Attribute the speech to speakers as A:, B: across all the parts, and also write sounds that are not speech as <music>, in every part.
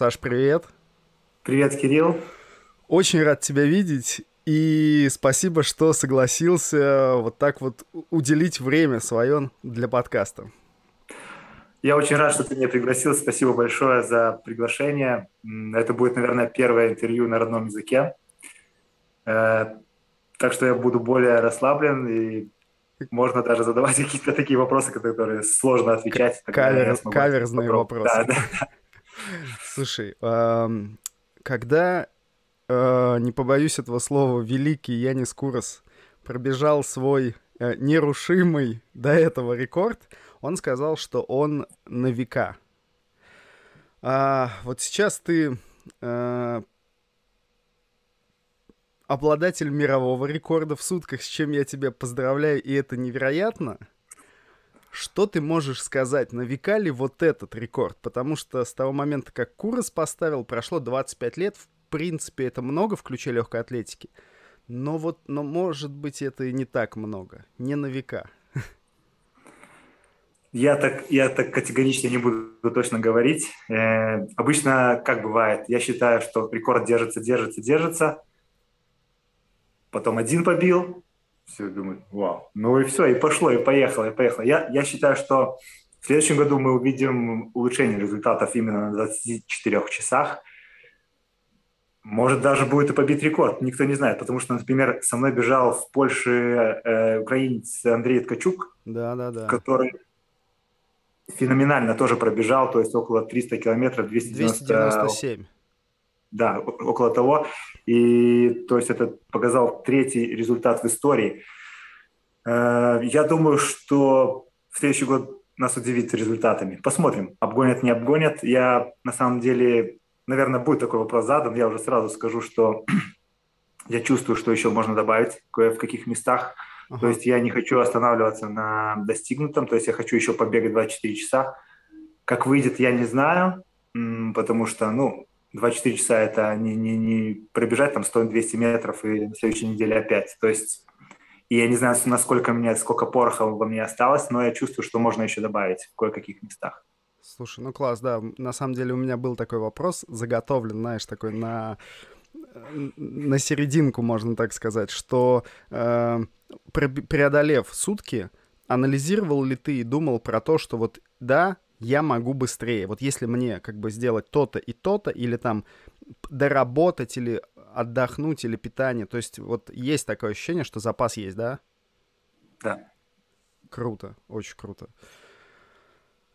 A: Саш, привет.
B: Привет, Кирилл.
A: Очень рад тебя видеть. И спасибо, что согласился вот так вот уделить время свое для подкаста.
B: Я очень рад, что ты меня пригласил. Спасибо большое за приглашение. Это будет, наверное, первое интервью на родном языке. Э, так что я буду более расслаблен и можно даже задавать <laughs> какие-то такие вопросы, которые сложно отвечать.
A: Кавер, каверзные вопросы. Да, да. Слушай, когда э, не побоюсь этого слова, великий Янис Курос пробежал свой э, нерушимый до этого рекорд, он сказал, что он на века. А, вот сейчас ты э, обладатель мирового рекорда в сутках, с чем я тебя поздравляю, и это невероятно. Что ты можешь сказать, на века ли вот этот рекорд? Потому что с того момента, как Курос поставил, прошло 25 лет, в принципе, это много, включая легкой атлетики. Но вот, но может быть, это и не так много. Не на века.
B: Я так, я так категорично не буду точно говорить. Э, обычно, как бывает, я считаю, что рекорд держится, держится, держится. Потом один побил, все думают, вау. Ну и все, и пошло, и поехало, и поехало. Я, я считаю, что в следующем году мы увидим улучшение результатов именно на 24 часах. Может, даже будет и побить рекорд, никто не знает, потому что, например, со мной бежал в Польше э, украинец Андрей Ткачук,
A: да, да, да.
B: который феноменально тоже пробежал, то есть около 300 километров, 290...
A: 297.
B: Да, около того. И то есть это показал третий результат в истории. Э, я думаю, что в следующий год нас удивит результатами. Посмотрим, обгонят, не обгонят. Я на самом деле наверное, будет такой вопрос задан. Я уже сразу скажу, что <clears throat> я чувствую, что еще можно добавить в каких местах. Uh-huh. То есть я не хочу останавливаться на достигнутом, то есть я хочу еще побегать 24 часа. Как выйдет, я не знаю, потому что, ну, 24 часа это не, не, не пробежать там 100-200 метров и на следующей неделе опять. То есть и я не знаю, насколько мне, сколько пороха во мне осталось, но я чувствую, что можно еще добавить в кое-каких местах.
A: Слушай, ну класс, да. На самом деле у меня был такой вопрос заготовлен, знаешь, такой на на серединку, можно так сказать, что э, преодолев сутки, анализировал ли ты и думал про то, что вот да, я могу быстрее. Вот если мне как бы сделать то-то и то-то, или там доработать, или отдохнуть, или питание. То есть вот есть такое ощущение, что запас есть, да?
B: Да.
A: Круто, очень круто.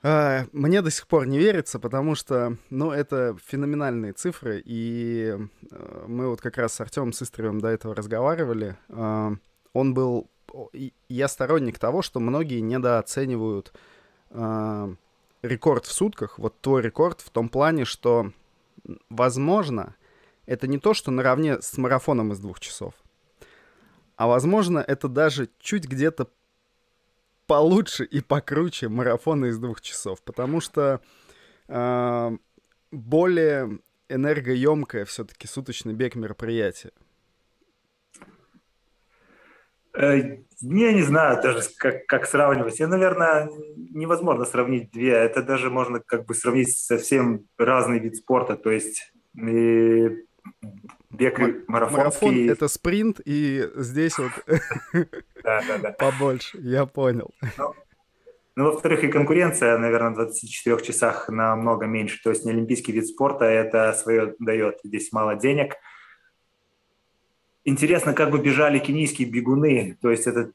A: А, мне до сих пор не верится, потому что, ну, это феноменальные цифры, и э, мы вот как раз с Артемом Сыстревым до этого разговаривали. А, он был... Я сторонник того, что многие недооценивают рекорд в сутках, вот твой рекорд в том плане, что, возможно, это не то, что наравне с марафоном из двух часов, а возможно, это даже чуть где-то получше и покруче марафона из двух часов, потому что э, более энергоемкое все-таки суточный бег мероприятие.
B: Э, я не знаю даже, как, как сравнивать. Я, наверное, невозможно сравнить две. Это даже можно как бы сравнить совсем разный вид спорта. То есть и бег марафонский...
A: Марафон — это спринт, и здесь вот <laughs> побольше, я понял.
B: Ну, ну, во-вторых, и конкуренция, наверное, в 24 часах намного меньше. То есть не олимпийский вид спорта это свое дает. Здесь мало денег. Интересно, как бы бежали кенийские бегуны, то есть это,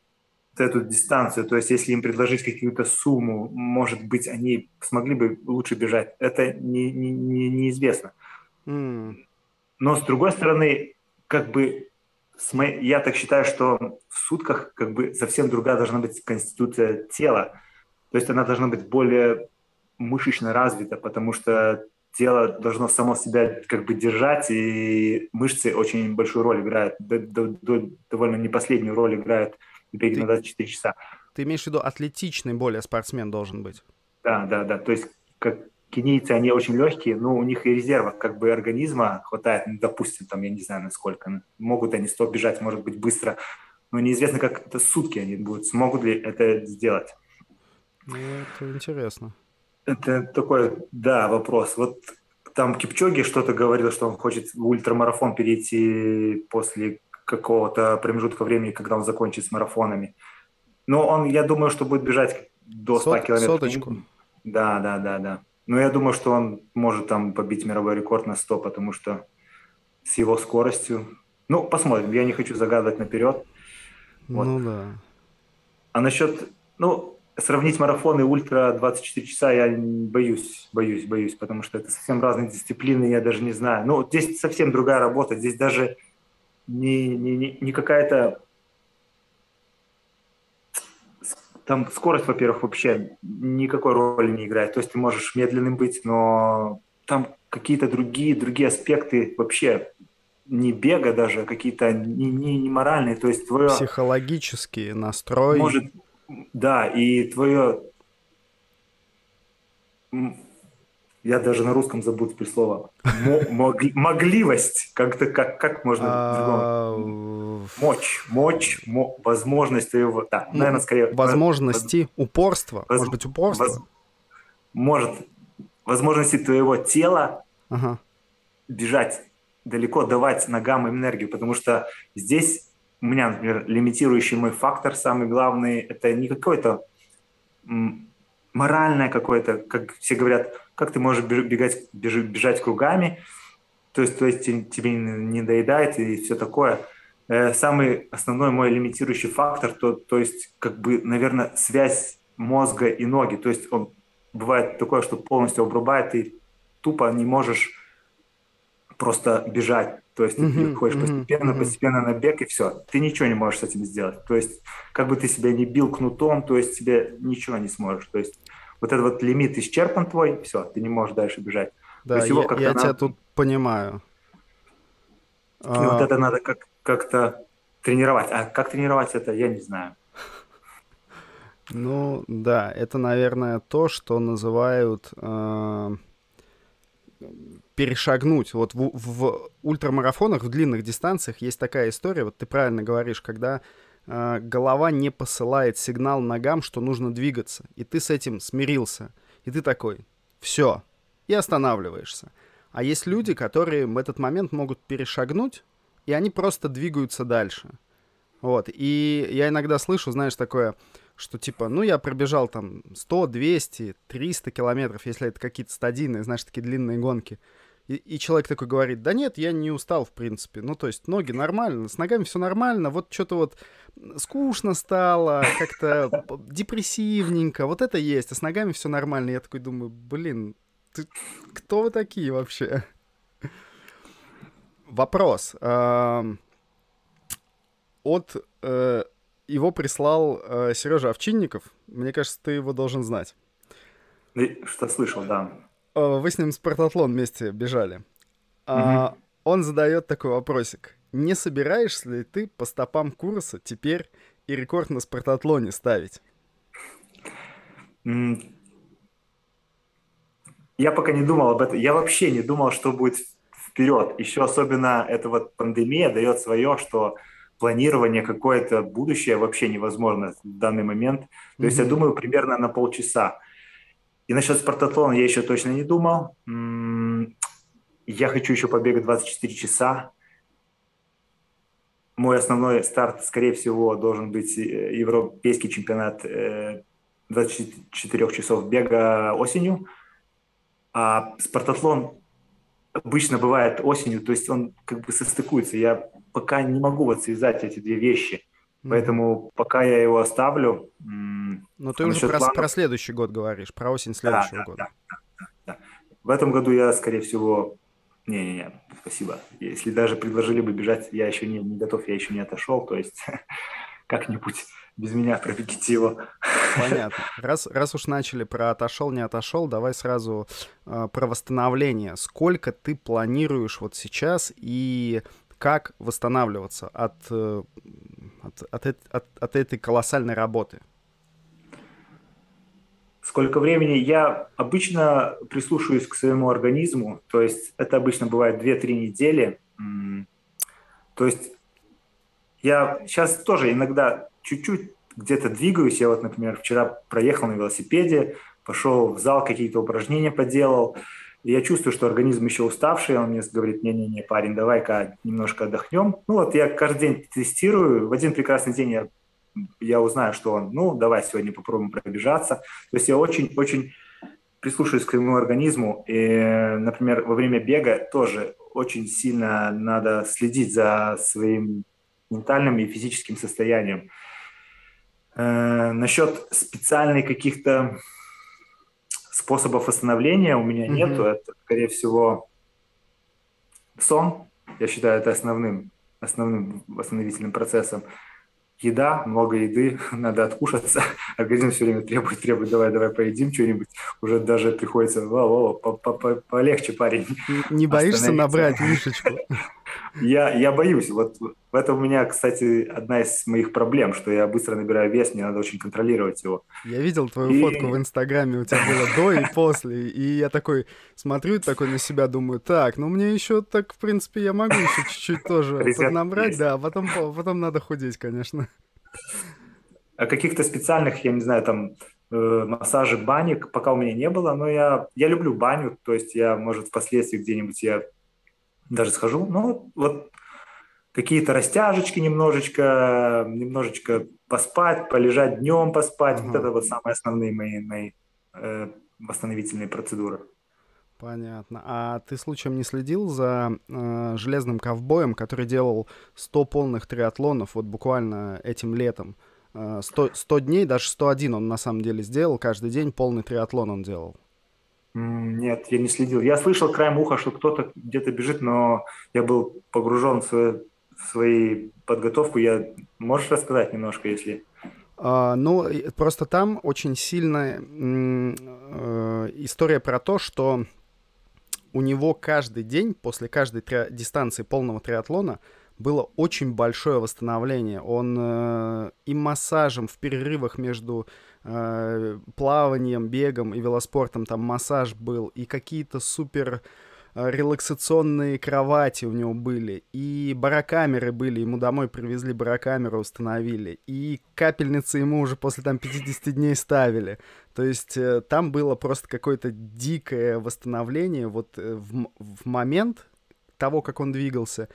B: эту дистанцию. То есть если им предложить какую-то сумму, может быть, они смогли бы лучше бежать. Это не, не, не, неизвестно. Mm. Но с другой стороны, как бы я так считаю, что в сутках как бы совсем другая должна быть конституция тела. То есть она должна быть более мышечно развита, потому что тело должно само себя как бы держать, и мышцы очень большую роль играют, довольно не последнюю роль играют в беге на 24 часа.
A: Ты имеешь в виду атлетичный более спортсмен должен быть?
B: Да, да, да. То есть как кенийцы, они очень легкие, но у них и резерва как бы организма хватает, ну, допустим, там, я не знаю, насколько. Могут они 100 бежать, может быть, быстро, но неизвестно, как это сутки они будут, смогут ли это сделать.
A: Ну, это интересно.
B: Это такой, да, вопрос. Вот там Кипчоги что-то говорил, что он хочет в ультрамарафон перейти после какого-то промежутка времени, когда он закончит с марафонами. Но он, я думаю, что будет бежать до 100 Сот, километров.
A: Соточку.
B: Да, да, да, да. Но я думаю, что он может там побить мировой рекорд на 100, потому что с его скоростью... Ну, посмотрим. Я не хочу загадывать наперед.
A: Вот. Ну да.
B: А насчет... Ну, сравнить марафон и ультра 24 часа я боюсь, боюсь, боюсь, потому что это совсем разные дисциплины, я даже не знаю. Ну, здесь совсем другая работа, здесь даже не, не, не, не какая-то... Там скорость, во-первых, вообще никакой роли не играет. То есть ты можешь медленным быть, но там какие-то другие, другие аспекты вообще не бега даже, а какие-то не, не, не моральные. То есть твое...
A: Психологические настрой.
B: Может, да, и твое... Я даже на русском забыл теперь слово. <laughs> Могливость. Как-то как, как можно... А, мочь, мочь, возможность твоего... Да,
A: ну, наверное, скорее... Возможности, упорство. Может быть, упорство?
B: Может. Возможности твоего тела бежать далеко, давать ногам энергию, потому что здесь у меня, например, лимитирующий мой фактор самый главный, это не какой-то моральное какое-то, как все говорят, как ты можешь бегать, бежать, бежать кругами, то есть, то есть тебе не доедает и все такое. Э, самый основной мой лимитирующий фактор, то, то есть, как бы, наверное, связь мозга и ноги. То есть он бывает такое, что полностью обрубает, и тупо не можешь просто бежать. То есть mm-hmm, ты ходишь постепенно, mm-hmm. постепенно на бег, и все. Ты ничего не можешь с этим сделать. То есть как бы ты себя не бил кнутом, то есть тебе ничего не сможешь. То есть вот этот вот лимит исчерпан твой, все, ты не можешь дальше бежать.
A: Да, я, я надо... тебя тут понимаю.
B: И а... вот это надо как- как-то тренировать. А как тренировать это, я не знаю.
A: Ну, да, это, наверное, то, что называют... Э перешагнуть. Вот в, в ультрамарафонах, в длинных дистанциях есть такая история, вот ты правильно говоришь, когда э, голова не посылает сигнал ногам, что нужно двигаться, и ты с этим смирился, и ты такой, все, и останавливаешься. А есть люди, которые в этот момент могут перешагнуть, и они просто двигаются дальше. Вот, и я иногда слышу, знаешь, такое, что типа, ну, я пробежал там 100, 200, 300 километров, если это какие-то стадийные, знаешь, такие длинные гонки. И, человек такой говорит, да нет, я не устал, в принципе. Ну, то есть ноги нормально, с ногами все нормально, вот что-то вот скучно стало, как-то депрессивненько, вот это есть, а с ногами все нормально. Я такой думаю, блин, ты... кто вы такие вообще? Вопрос. От э, его прислал э, Сережа Овчинников. Мне кажется, ты его должен знать.
B: Что слышал, да.
A: Э, вы с ним спартатлон вместе бежали. Угу. А, он задает такой вопросик. Не собираешься ли ты по стопам курса теперь и рекорд на спартатлоне ставить?
B: Я пока не думал об этом. Я вообще не думал, что будет вперед. Еще особенно эта вот пандемия дает свое, что планирование какое-то будущее вообще невозможно в данный момент. То mm-hmm. есть я думаю примерно на полчаса. И насчет спартатлона я еще точно не думал. Я хочу еще побегать 24 часа. Мой основной старт, скорее всего, должен быть э, европейский чемпионат 24 э, часов бега осенью. А спартатлон обычно бывает осенью, то есть он как бы состыкуется. Я пока не могу вот связать эти две вещи. Поэтому пока я его оставлю...
A: Но ты уже про, планов... про следующий год говоришь, про осень следующего да, года. Да, да,
B: да, В этом году я, скорее всего... Не-не-не, спасибо. Если даже предложили бы бежать, я еще не, не готов, я еще не отошел. То есть <laughs> как-нибудь без меня пробегите его.
A: Понятно. Раз, раз уж начали про отошел, не отошел, давай сразу э, про восстановление. Сколько ты планируешь вот сейчас и как восстанавливаться от, э, от, от, от, от этой колоссальной работы?
B: Сколько времени? Я обычно прислушиваюсь к своему организму, то есть это обычно бывает 2-3 недели. То есть я сейчас тоже иногда чуть-чуть где-то двигаюсь. Я вот, например, вчера проехал на велосипеде, пошел в зал, какие-то упражнения поделал. И я чувствую, что организм еще уставший, он мне говорит, не-не-не, парень, давай-ка немножко отдохнем. Ну вот я каждый день тестирую, в один прекрасный день я, я узнаю, что он, ну давай сегодня попробуем пробежаться. То есть я очень-очень прислушиваюсь к своему организму. И, например, во время бега тоже очень сильно надо следить за своим ментальным и физическим состоянием. Э, насчет специальных каких-то способов восстановления у меня mm-hmm. нету. Это, скорее всего, сон. Я считаю это основным, основным восстановительным процессом еда, много еды, <laughs> надо откушаться. <laughs> Организм все время требует, требует, давай, давай поедим что-нибудь. Уже даже приходится, о, о, полегче, парень.
A: Не боишься набрать лишечку? <laughs>
B: Я, я боюсь. Вот в этом у меня, кстати, одна из моих проблем, что я быстро набираю вес, мне надо очень контролировать его.
A: Я видел твою и... фотку в Инстаграме, у тебя было до и после, и я такой смотрю такой на себя, думаю, так, ну мне еще так, в принципе, я могу еще чуть-чуть тоже набрать, да, а потом, потом надо худеть, конечно.
B: А каких-то специальных, я не знаю, там, э, массажи, бани пока у меня не было, но я, я люблю баню, то есть я, может, впоследствии где-нибудь я даже схожу. Ну, вот какие-то растяжечки немножечко, немножечко поспать, полежать днем, поспать. Угу. Вот это вот самые основные мои, мои э, восстановительные процедуры.
A: Понятно. А ты случаем не следил за э, железным ковбоем, который делал 100 полных триатлонов вот буквально этим летом? Э, 100, 100 дней, даже 101 он на самом деле сделал, каждый день полный триатлон он делал.
B: Нет, я не следил. Я слышал краем уха, что кто-то где-то бежит, но я был погружен в свою, свою подготовку. Я... Можешь рассказать немножко, если...
A: Uh, ну, просто там очень сильная uh, история про то, что у него каждый день после каждой три... дистанции полного триатлона было очень большое восстановление. Он uh, и массажем в перерывах между э, плаванием, бегом и велоспортом, там массаж был, и какие-то супер э, релаксационные кровати у него были, и барокамеры были, ему домой привезли барокамеру, установили, и капельницы ему уже после там 50 дней ставили. То есть э, там было просто какое-то дикое восстановление вот э, в, в момент того, как он двигался.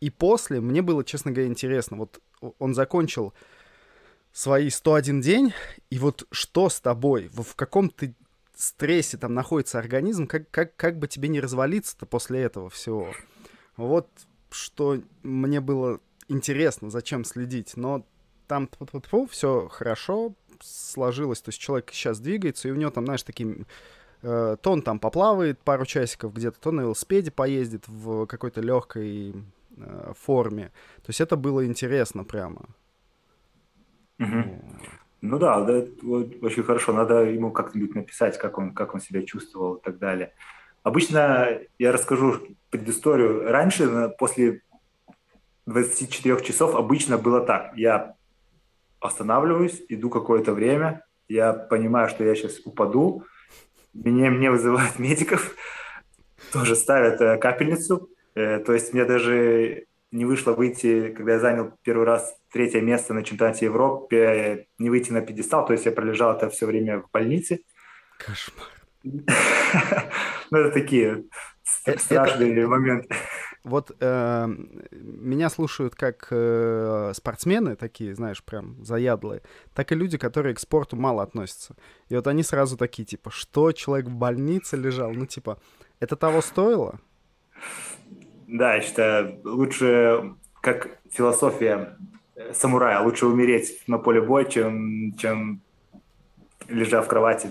A: И после мне было, честно говоря, интересно. Вот он закончил свои 101 день, и вот что с тобой, в каком ты стрессе там находится организм, как, как, как бы тебе не развалиться-то после этого всего. Вот что мне было интересно, зачем следить, но там все хорошо сложилось, то есть человек сейчас двигается, и у него там, знаешь, такие э, то он там поплавает пару часиков где-то, то на велосипеде поездит в какой-то легкой э, форме. То есть это было интересно прямо.
B: Угу. Ну да, да, очень хорошо. Надо ему как-нибудь написать, как он, как он себя чувствовал и так далее. Обычно я расскажу предысторию. Раньше, после 24 часов, обычно было так. Я останавливаюсь, иду какое-то время, я понимаю, что я сейчас упаду, мне, мне вызывают <laughs> медиков, тоже ставят э, капельницу. Э, то есть мне даже не вышло выйти, когда я занял первый раз третье место на чемпионате Европы, не выйти на пьедестал, то есть я пролежал это все время в больнице.
A: Кошмар. <laughs>
B: Ну, это такие страшные моменты.
A: Вот э, меня слушают как э, спортсмены, такие, знаешь, прям заядлые, так и люди, которые к спорту мало относятся. И вот они сразу такие, типа, что человек в больнице лежал? Ну, типа, это того стоило?
B: Да, я считаю, лучше, как философия самурая, лучше умереть на поле боя, чем, чем лежа в кровати.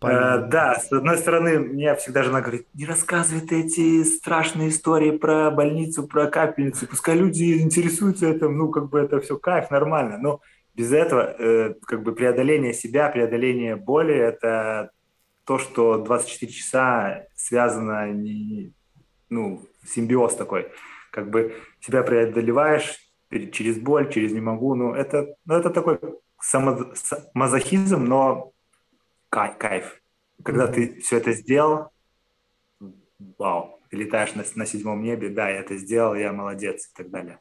B: Э, да, с одной стороны, мне всегда жена говорит, не рассказывай эти страшные истории про больницу, про капельницу, пускай люди интересуются этим, ну, как бы это все кайф, нормально, но без этого, э, как бы преодоление себя, преодоление боли, это то, что 24 часа связано не, ну, симбиоз такой. Как бы себя преодолеваешь через боль, через не могу. Ну, это, ну, это такой самомазохизм, но кайф. кайф. Когда mm-hmm. ты все это сделал, вау, ты летаешь на, на седьмом небе, да, я это сделал, я молодец и так далее.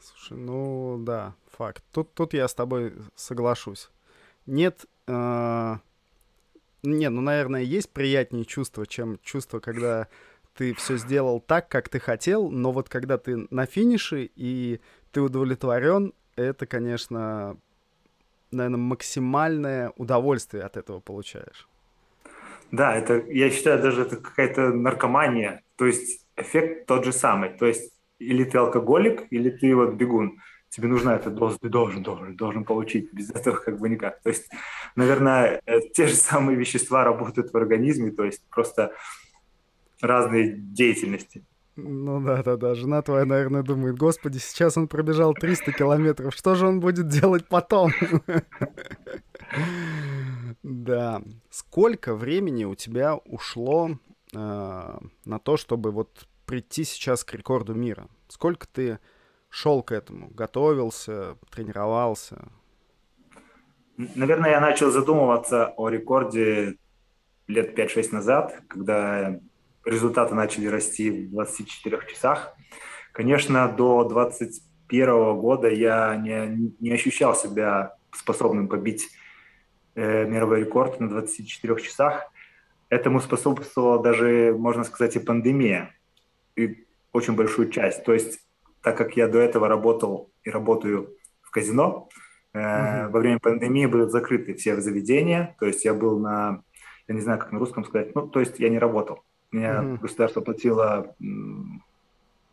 A: Слушай, ну да, факт. Тут, тут я с тобой соглашусь. Нет э, Не, ну, наверное, есть приятнее чувство, чем чувство, когда ты все сделал так, как ты хотел, но вот когда ты на финише и ты удовлетворен, это, конечно, наверное, максимальное удовольствие от этого получаешь.
B: Да, это, я считаю, даже это какая-то наркомания. То есть эффект тот же самый. То есть или ты алкоголик, или ты вот бегун. Тебе нужна эта доза, ты должен, должен, должен получить. Без этого как бы никак. То есть, наверное, э, те же самые вещества работают в организме, то есть просто разные деятельности.
A: Ну да, да, да. Жена твоя, наверное, думает, господи, сейчас он пробежал 300 километров, что же он будет делать потом? Да. Сколько времени у тебя ушло э, на то, чтобы вот прийти сейчас к рекорду мира? Сколько ты шел к этому, готовился, тренировался?
B: Наверное, я начал задумываться о рекорде лет 5-6 назад, когда результаты начали расти в 24 часах. Конечно, до 2021 года я не, не ощущал себя способным побить э, мировой рекорд на 24 часах. Этому способствовала даже, можно сказать, и пандемия, и очень большую часть. То есть, так как я до этого работал и работаю в казино, э, mm-hmm. во время пандемии были закрыты все заведения, то есть я был на, я не знаю, как на русском сказать, ну, то есть я не работал. Мне mm-hmm. государство платило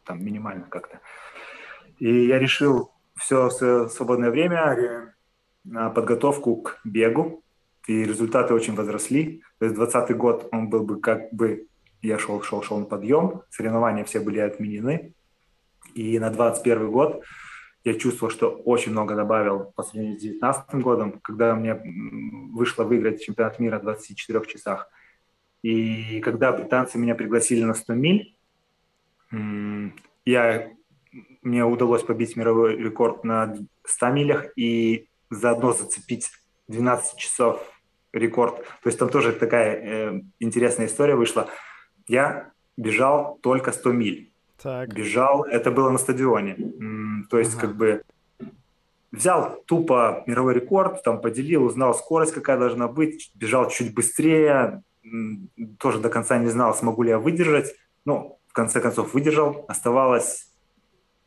B: там минимально как-то. И я решил все свободное время на подготовку к бегу, и результаты очень возросли. То есть 2020 год он был бы как бы, я шел, шел, шел на подъем, соревнования все были отменены. И на 2021 год я чувствовал, что очень много добавил по сравнению с 2019 годом, когда мне вышло выиграть чемпионат мира в 24 часах. И когда британцы меня пригласили на 100 миль, я, мне удалось побить мировой рекорд на 100 милях и заодно зацепить 12 часов рекорд. То есть там тоже такая э, интересная история вышла. Я бежал только 100 миль. Так. Бежал, это было на стадионе. То есть ага. как бы взял тупо мировой рекорд, там поделил, узнал скорость, какая должна быть, бежал чуть быстрее, тоже до конца не знал, смогу ли я выдержать. Ну, в конце концов выдержал. Оставалось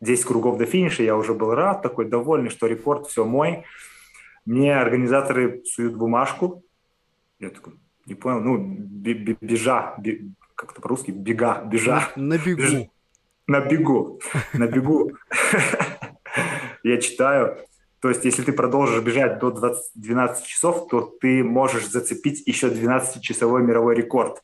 B: 10 кругов до финиша. Я уже был рад, такой довольный, что рекорд, все мой. Мне организаторы суют бумажку. Я такой, не понял, ну, бежа, как-то по-русски, бега, бежа.
A: На бегу.
B: На бегу, на бегу. <laughs> Я читаю, то есть, если ты продолжишь бежать до 20, 12 часов, то ты можешь зацепить еще 12-часовой мировой рекорд.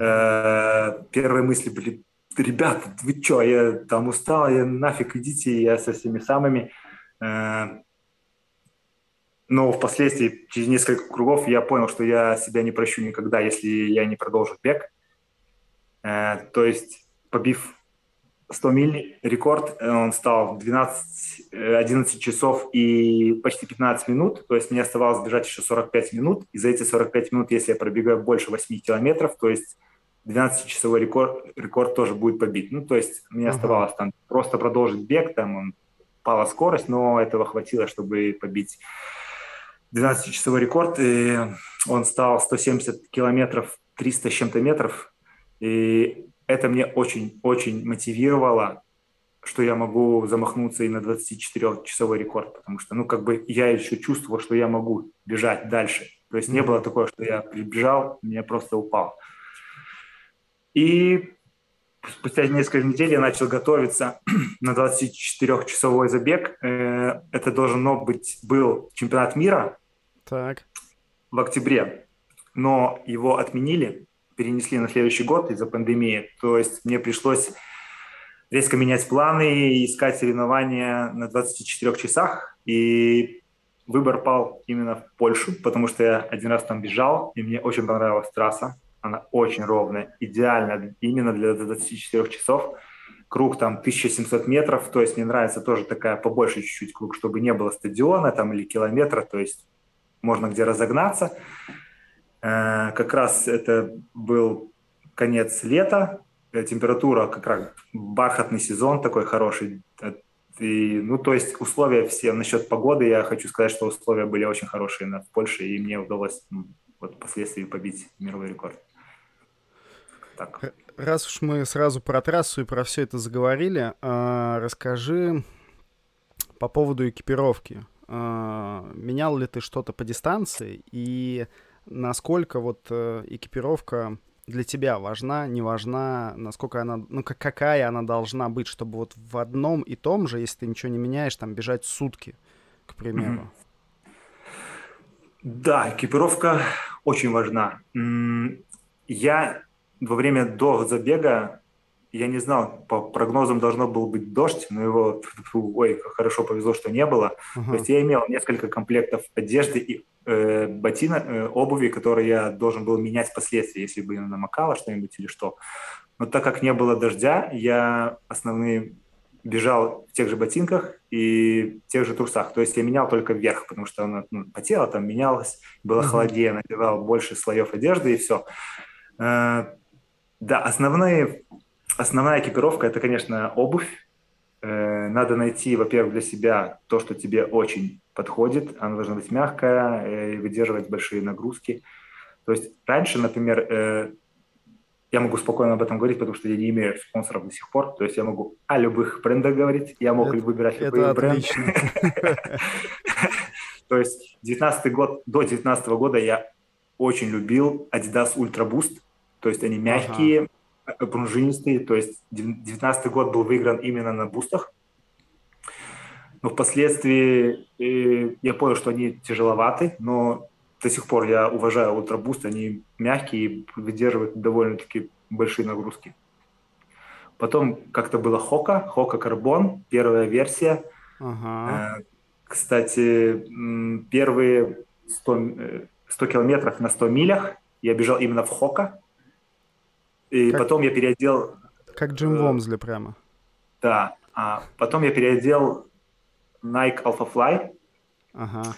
B: Э, первые мысли были, ребята, вы что, я там устал, я нафиг идите, я со всеми самыми. Э, но впоследствии, через несколько кругов, я понял, что я себя не прощу никогда, если я не продолжу бег. Э, то есть, побив 100 миль рекорд, э, он стал 12, 11 э, часов и почти 15 минут, то есть мне оставалось бежать еще 45 минут, и за эти 45 минут, если я пробегаю больше 8 километров, то есть 12-часовой рекорд, рекорд тоже будет побит. Ну, то есть мне uh-huh. оставалось там просто продолжить бег, там он пала скорость, но этого хватило, чтобы побить 12-часовой рекорд, и он стал 170 километров, 300 с чем-то метров, и это мне очень-очень мотивировало, что я могу замахнуться и на 24-часовой рекорд, потому что, ну, как бы я еще чувствовал, что я могу бежать дальше. То есть не было такого, что я прибежал, мне просто упал. И спустя несколько недель я начал готовиться <clears throat> на 24-часовой забег. Э, это должен быть был чемпионат мира так. в октябре, но его отменили перенесли на следующий год из-за пандемии. То есть мне пришлось резко менять планы и искать соревнования на 24 часах. И выбор пал именно в Польшу, потому что я один раз там бежал, и мне очень понравилась трасса. Она очень ровная, идеально именно для 24 часов. Круг там 1700 метров, то есть мне нравится тоже такая побольше чуть-чуть круг, чтобы не было стадиона там или километра, то есть можно где разогнаться. Э, как раз это был конец лета, э, температура как раз бархатный сезон такой хороший. Э, и, ну, то есть условия все, насчет погоды, я хочу сказать, что условия были очень хорошие в Польше, и мне удалось вот впоследствии побить мировой рекорд.
A: Так. Раз уж мы сразу про трассу и про все это заговорили, э, расскажи по поводу экипировки. Э, менял ли ты что-то по дистанции и насколько вот э, экипировка для тебя важна, не важна, насколько она, ну как, какая она должна быть, чтобы вот в одном и том же, если ты ничего не меняешь, там бежать сутки, к примеру.
B: Да, экипировка очень важна. Я во время до забега я не знал, по прогнозам должно был быть дождь, но его, ой, хорошо повезло, что не было. Uh-huh. То есть я имел несколько комплектов одежды и э, ботинок, э, обуви, которые я должен был менять впоследствии, если бы намокало что-нибудь или что. Но так как не было дождя, я основные бежал в тех же ботинках и в тех же трусах. То есть я менял только вверх, потому что она ну, потела, там менялось, было uh-huh. холоднее, надевал больше слоев одежды и все. Э, да, основные основная экипировка – это, конечно, обувь. Э, надо найти, во-первых, для себя то, что тебе очень подходит. Она должна быть мягкая э, и выдерживать большие нагрузки. То есть раньше, например, э, я могу спокойно об этом говорить, потому что я не имею спонсоров до сих пор. То есть я могу о любых брендах говорить, я мог это, выбирать любые это бренды. <laughs> То есть 19 год, до 19 года я очень любил Adidas Ultra Boost. То есть они мягкие, пружинистый, то есть 19 год был выигран именно на бустах. Но впоследствии э, я понял, что они тяжеловаты, но до сих пор я уважаю ультрабуст, они мягкие и выдерживают довольно-таки большие нагрузки. Потом как-то было Хока, Хока Карбон, первая версия. Ага. Э, кстати, первые 100, 100 э, километров на 100 милях я бежал именно в Хока, и как, потом я переодел...
A: Как Джим Вомзли прямо.
B: Да. А потом я переодел Nike Alpha Fly. Ага.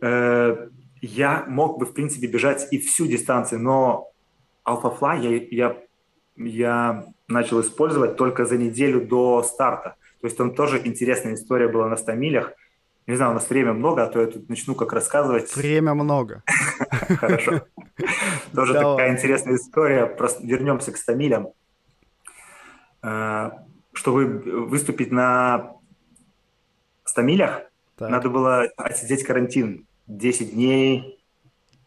B: Э, я мог бы, в принципе, бежать и всю дистанцию, но Alpha Fly я, я, я начал использовать только за неделю до старта. То есть там тоже интересная история была на 100 милях. Не знаю, у нас время много, а то я тут начну как рассказывать.
A: Время много. <laughs>
B: Хорошо. Тоже такая интересная история. Вернемся к 100 милям. Э, чтобы выступить на 100 милях, надо было отсидеть карантин 10 дней.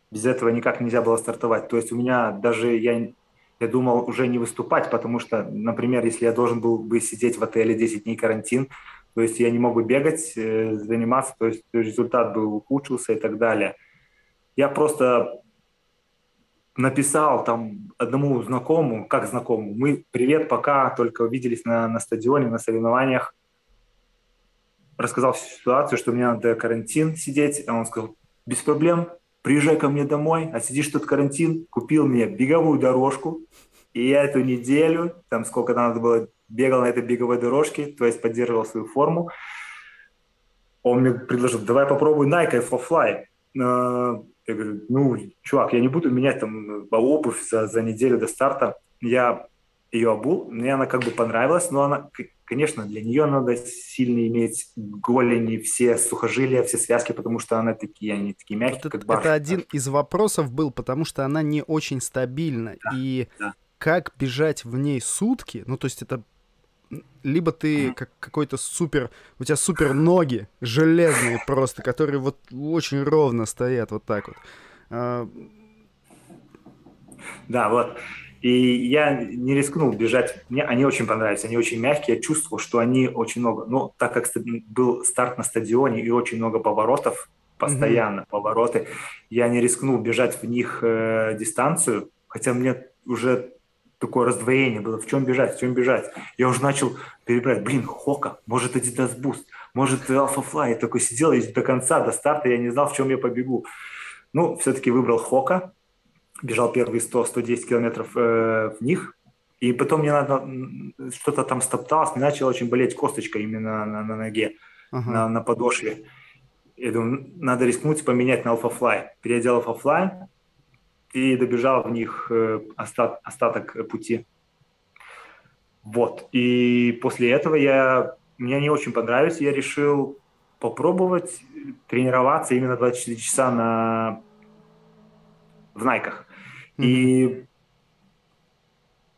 B: Без этого никак нельзя было стартовать. То есть у меня даже, я, я думал уже не выступать, потому что, например, если я должен был бы сидеть в отеле 10 дней карантин, то есть я не мог бы бегать, э, заниматься, то есть результат бы ухудшился и так далее. Я просто написал там одному знакомому, как знакомому, мы привет, пока, только увиделись на, на стадионе, на соревнованиях, рассказал всю ситуацию, что мне надо карантин сидеть, а он сказал, без проблем, приезжай ко мне домой, а сидишь тут карантин, купил мне беговую дорожку, и я эту неделю, там сколько надо было бегал на этой беговой дорожке, то есть поддерживал свою форму. Он мне предложил, давай попробуй Nike for Fly. Э, я говорю, ну, чувак, я не буду менять там обувь за, за неделю до старта. Я ее обул, мне она как бы понравилась, но она, конечно, для нее надо сильно иметь голени, все сухожилия, все связки, потому что она такие, они такие мягкие, вот
A: как бархат. Это один из вопросов был, потому что она не очень стабильна, да, и да. Как бежать в ней сутки, ну, то есть это либо ты как какой-то супер, у тебя супер ноги железные просто, которые вот очень ровно стоят вот так вот. А,
B: да, вот. И я не рискнул бежать. Мне они очень понравились, они очень мягкие. Я чувствовал, что они очень много... Ну, так как был старт на стадионе и очень много поворотов, постоянно mm-hmm. повороты, я не рискнул бежать в них э, дистанцию, хотя мне уже такое раздвоение было, в чем бежать, в чем бежать. Я уже начал перебирать, блин, Хока, может Adidas Boost, может Alpha Fly. Я такой сидел и до конца, до старта я не знал, в чем я побегу. Ну, все-таки выбрал Хока, бежал первые 100-110 километров э, в них, и потом мне надо что-то там стопталось, мне начала очень болеть косточка именно на, на ноге, uh-huh. на, на подошве. Я думаю, надо рискнуть поменять на Alpha Fly. Переодел Alpha Fly, и добежал в них э, остат, остаток пути. Вот. И после этого я, мне не очень понравилось, я решил попробовать тренироваться именно 24 часа на в Найках. Mm-hmm. И,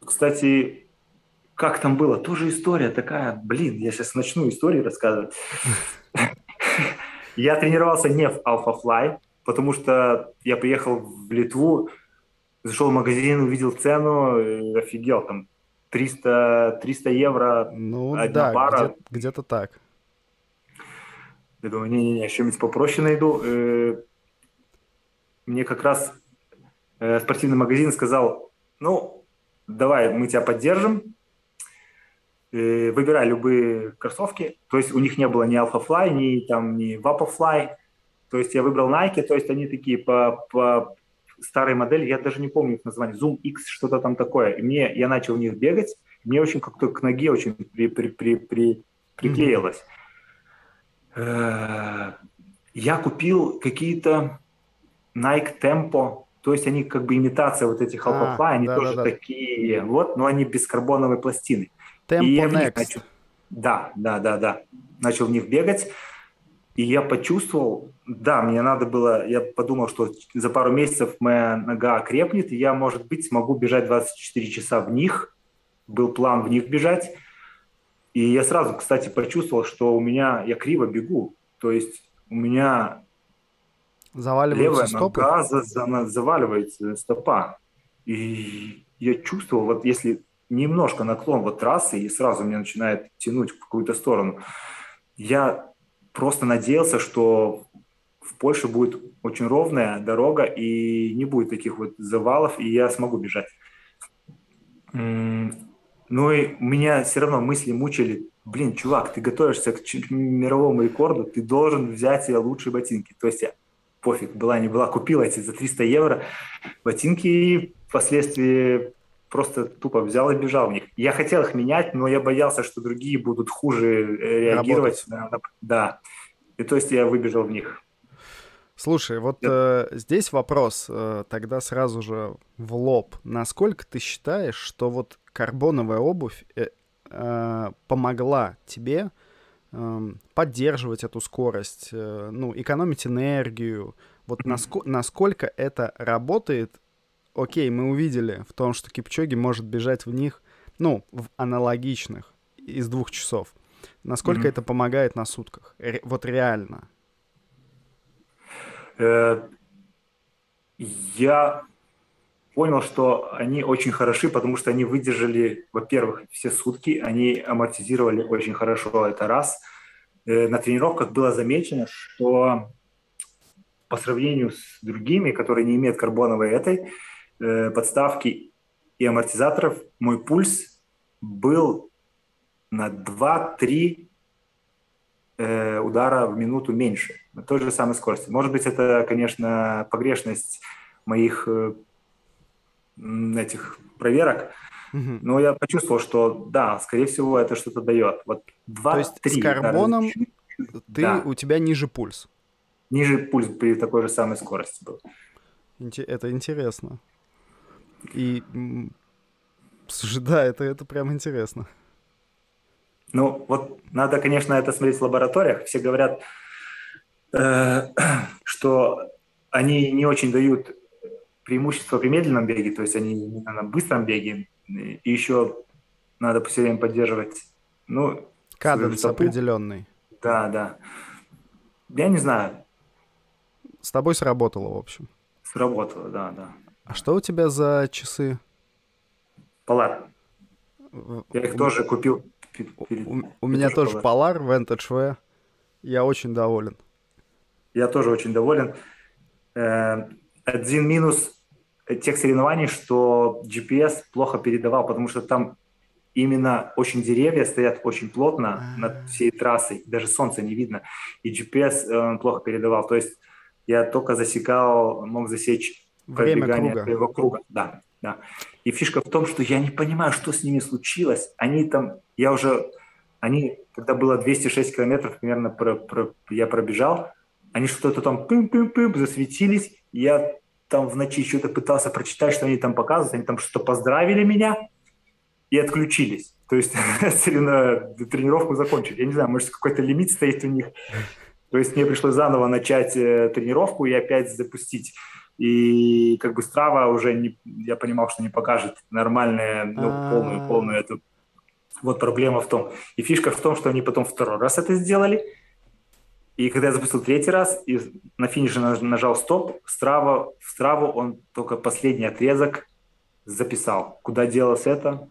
B: кстати, как там было? Тоже история такая, блин, я сейчас начну историю рассказывать. <laughs> Я тренировался не в Alpha Fly, потому что я приехал в Литву, зашел в магазин, увидел цену, офигел, там 300, 300 евро
A: ну, одна да, пара. Где- где-то так.
B: Я думаю, не-не-не, что-нибудь попроще найду. Э, мне как раз э, спортивный магазин сказал, ну, давай мы тебя поддержим, э, выбирай любые кроссовки. То есть у них не было ни Alpha Fly, ни там ни Vaporfly. То есть я выбрал Nike, то есть они такие по, по старой модели, я даже не помню их название, Zoom X, что-то там такое. И мне, я начал в них бегать, мне очень как-то к ноге очень при, при, при, при, приклеилось. Mm-hmm. Я купил какие-то Nike Tempo, то есть они как бы имитация вот этих Alpha а, они да, тоже да, да. такие, вот, но они без карбоновой пластины.
A: Tempo и я Next.
B: Начал, да, да, да, да. Начал в них бегать. И я почувствовал, да, мне надо было, я подумал, что за пару месяцев моя нога крепнет, и я, может быть, смогу бежать 24 часа в них. Был план в них бежать. И я сразу, кстати, почувствовал, что у меня, я криво бегу. То есть у меня левая стопы? нога за, за, заваливается стопа. И я чувствовал, вот если немножко наклон вот трассы, и сразу меня начинает тянуть в какую-то сторону, я просто надеялся, что в Польше будет очень ровная дорога и не будет таких вот завалов, и я смогу бежать. Ну и меня все равно мысли мучили. Блин, чувак, ты готовишься к мировому рекорду, ты должен взять себе лучшие ботинки. То есть я пофиг, была не была, купил эти за 300 евро ботинки и впоследствии просто тупо взял и бежал в них. Я хотел их менять, но я боялся, что другие будут хуже э, реагировать. На, на, да. И то есть я выбежал в них.
A: Слушай, вот э, здесь вопрос э, тогда сразу же в лоб. Насколько ты считаешь, что вот карбоновая обувь э, э, помогла тебе э, поддерживать эту скорость, э, ну, экономить энергию? Вот наско- насколько это работает окей, мы увидели в том, что Кипчоги может бежать в них, ну, в аналогичных из двух часов. Насколько mm-hmm. это помогает на сутках? Ре- вот реально.
B: Э, я понял, что они очень хороши, потому что они выдержали, во-первых, все сутки, они амортизировали очень хорошо, это раз. Э, на тренировках было замечено, что по сравнению с другими, которые не имеют карбоновой этой, э, подставки и амортизаторов мой пульс был на 2-3 э, удара в минуту меньше, на той же самой скорости. Может быть, это, конечно, погрешность моих э, этих проверок, угу. но я почувствовал, что да, скорее всего, это что-то дает. Вот 2 То есть
A: с карбоном удара, ты, да. у тебя ниже пульс?
B: Ниже пульс при такой же самой скорости был.
A: Это интересно. И, слушай, <laughs> да, это, это прям интересно.
B: Ну, вот надо, конечно, это смотреть в лабораториях. Все говорят, э, <clears throat> что они не очень дают преимущество при медленном беге, то есть они на быстром беге. И еще надо все время поддерживать, ну...
A: Каденс определенный.
B: Да, да. Я не знаю.
A: С тобой сработало, в общем.
B: Сработало, да, да.
A: А что у тебя за часы?
B: Polar. Я их тоже купил.
A: У, у меня тоже Polar Vantage V. Я очень доволен.
B: Я тоже очень доволен. Э, один минус тех соревнований, что GPS плохо передавал, потому что там именно очень деревья стоят очень плотно А-а-а. над всей трассой, даже солнца не видно, и GPS он плохо передавал. То есть я только засекал, мог засечь
A: Время круга.
B: своего круга. Да, да. И фишка в том, что я не понимаю, что с ними случилось. Они там, я уже, они, когда было 206 километров примерно про, про, я пробежал, они что-то там пым-пым-пым засветились. Я там в ночи что-то пытался прочитать, что они там показывают. Они там что-то поздравили меня и отключились. То есть <laughs> тренировку закончили. Я не знаю, может, какой-то лимит стоит у них. То есть мне пришлось заново начать э, тренировку и опять запустить и как бы Страва уже, не, я понимал, что не покажет нормальную, ну, а. полную, полную эту. Вот проблема в том. И фишка в том, что они потом второй раз это сделали, и когда я запустил третий раз, и на финише нажал стоп, Страва, в Страву он только последний отрезок записал. Куда делось это?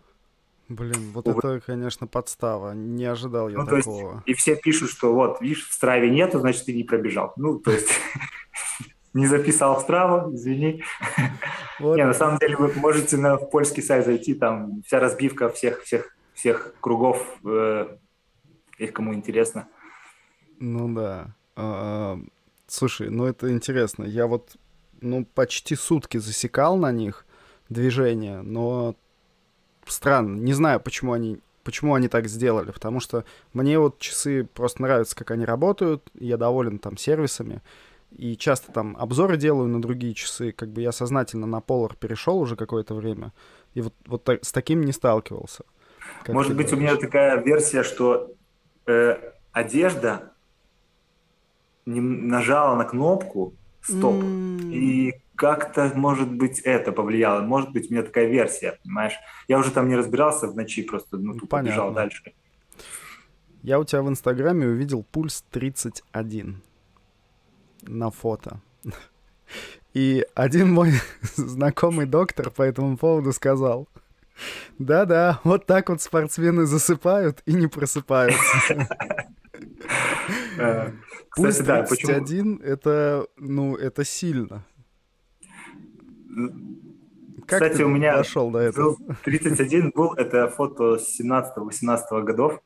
A: Блин, вот Увы. это, конечно, подстава. Не ожидал я ну, такого.
B: Есть, и все пишут, что вот, видишь, в Страве нету, значит, ты не пробежал. Ну, то есть <laughs> не записал Страву, извини. Вот. Не, на самом деле вы можете на польский сайт зайти, там вся разбивка всех, всех, всех кругов, э, их кому интересно.
A: Ну да. А, слушай, ну это интересно. Я вот, ну, почти сутки засекал на них движение, но странно. Не знаю, почему они почему они так сделали, потому что мне вот часы просто нравятся, как они работают, я доволен там сервисами, и часто там обзоры делаю на другие часы, как бы я сознательно на Polar перешел уже какое-то время, и вот, вот так, с таким не сталкивался.
B: Может быть, говоришь. у меня такая версия, что э, одежда не нажала на кнопку стоп, mm. и как-то, может быть, это повлияло. Может быть, у меня такая версия, понимаешь? Я уже там не разбирался в ночи, просто ну, тупо Понятно. бежал дальше.
A: Я у тебя в Инстаграме увидел пульс 31 на фото. <laughs> И один мой <laughs> знакомый доктор по этому поводу сказал, да-да, вот так вот спортсмены засыпают и не просыпаются. Э, Пульс 31 это, ну, это сильно.
B: Как Кстати, ты у меня дошел до этого? 31 был, это фото с 17-18 годов.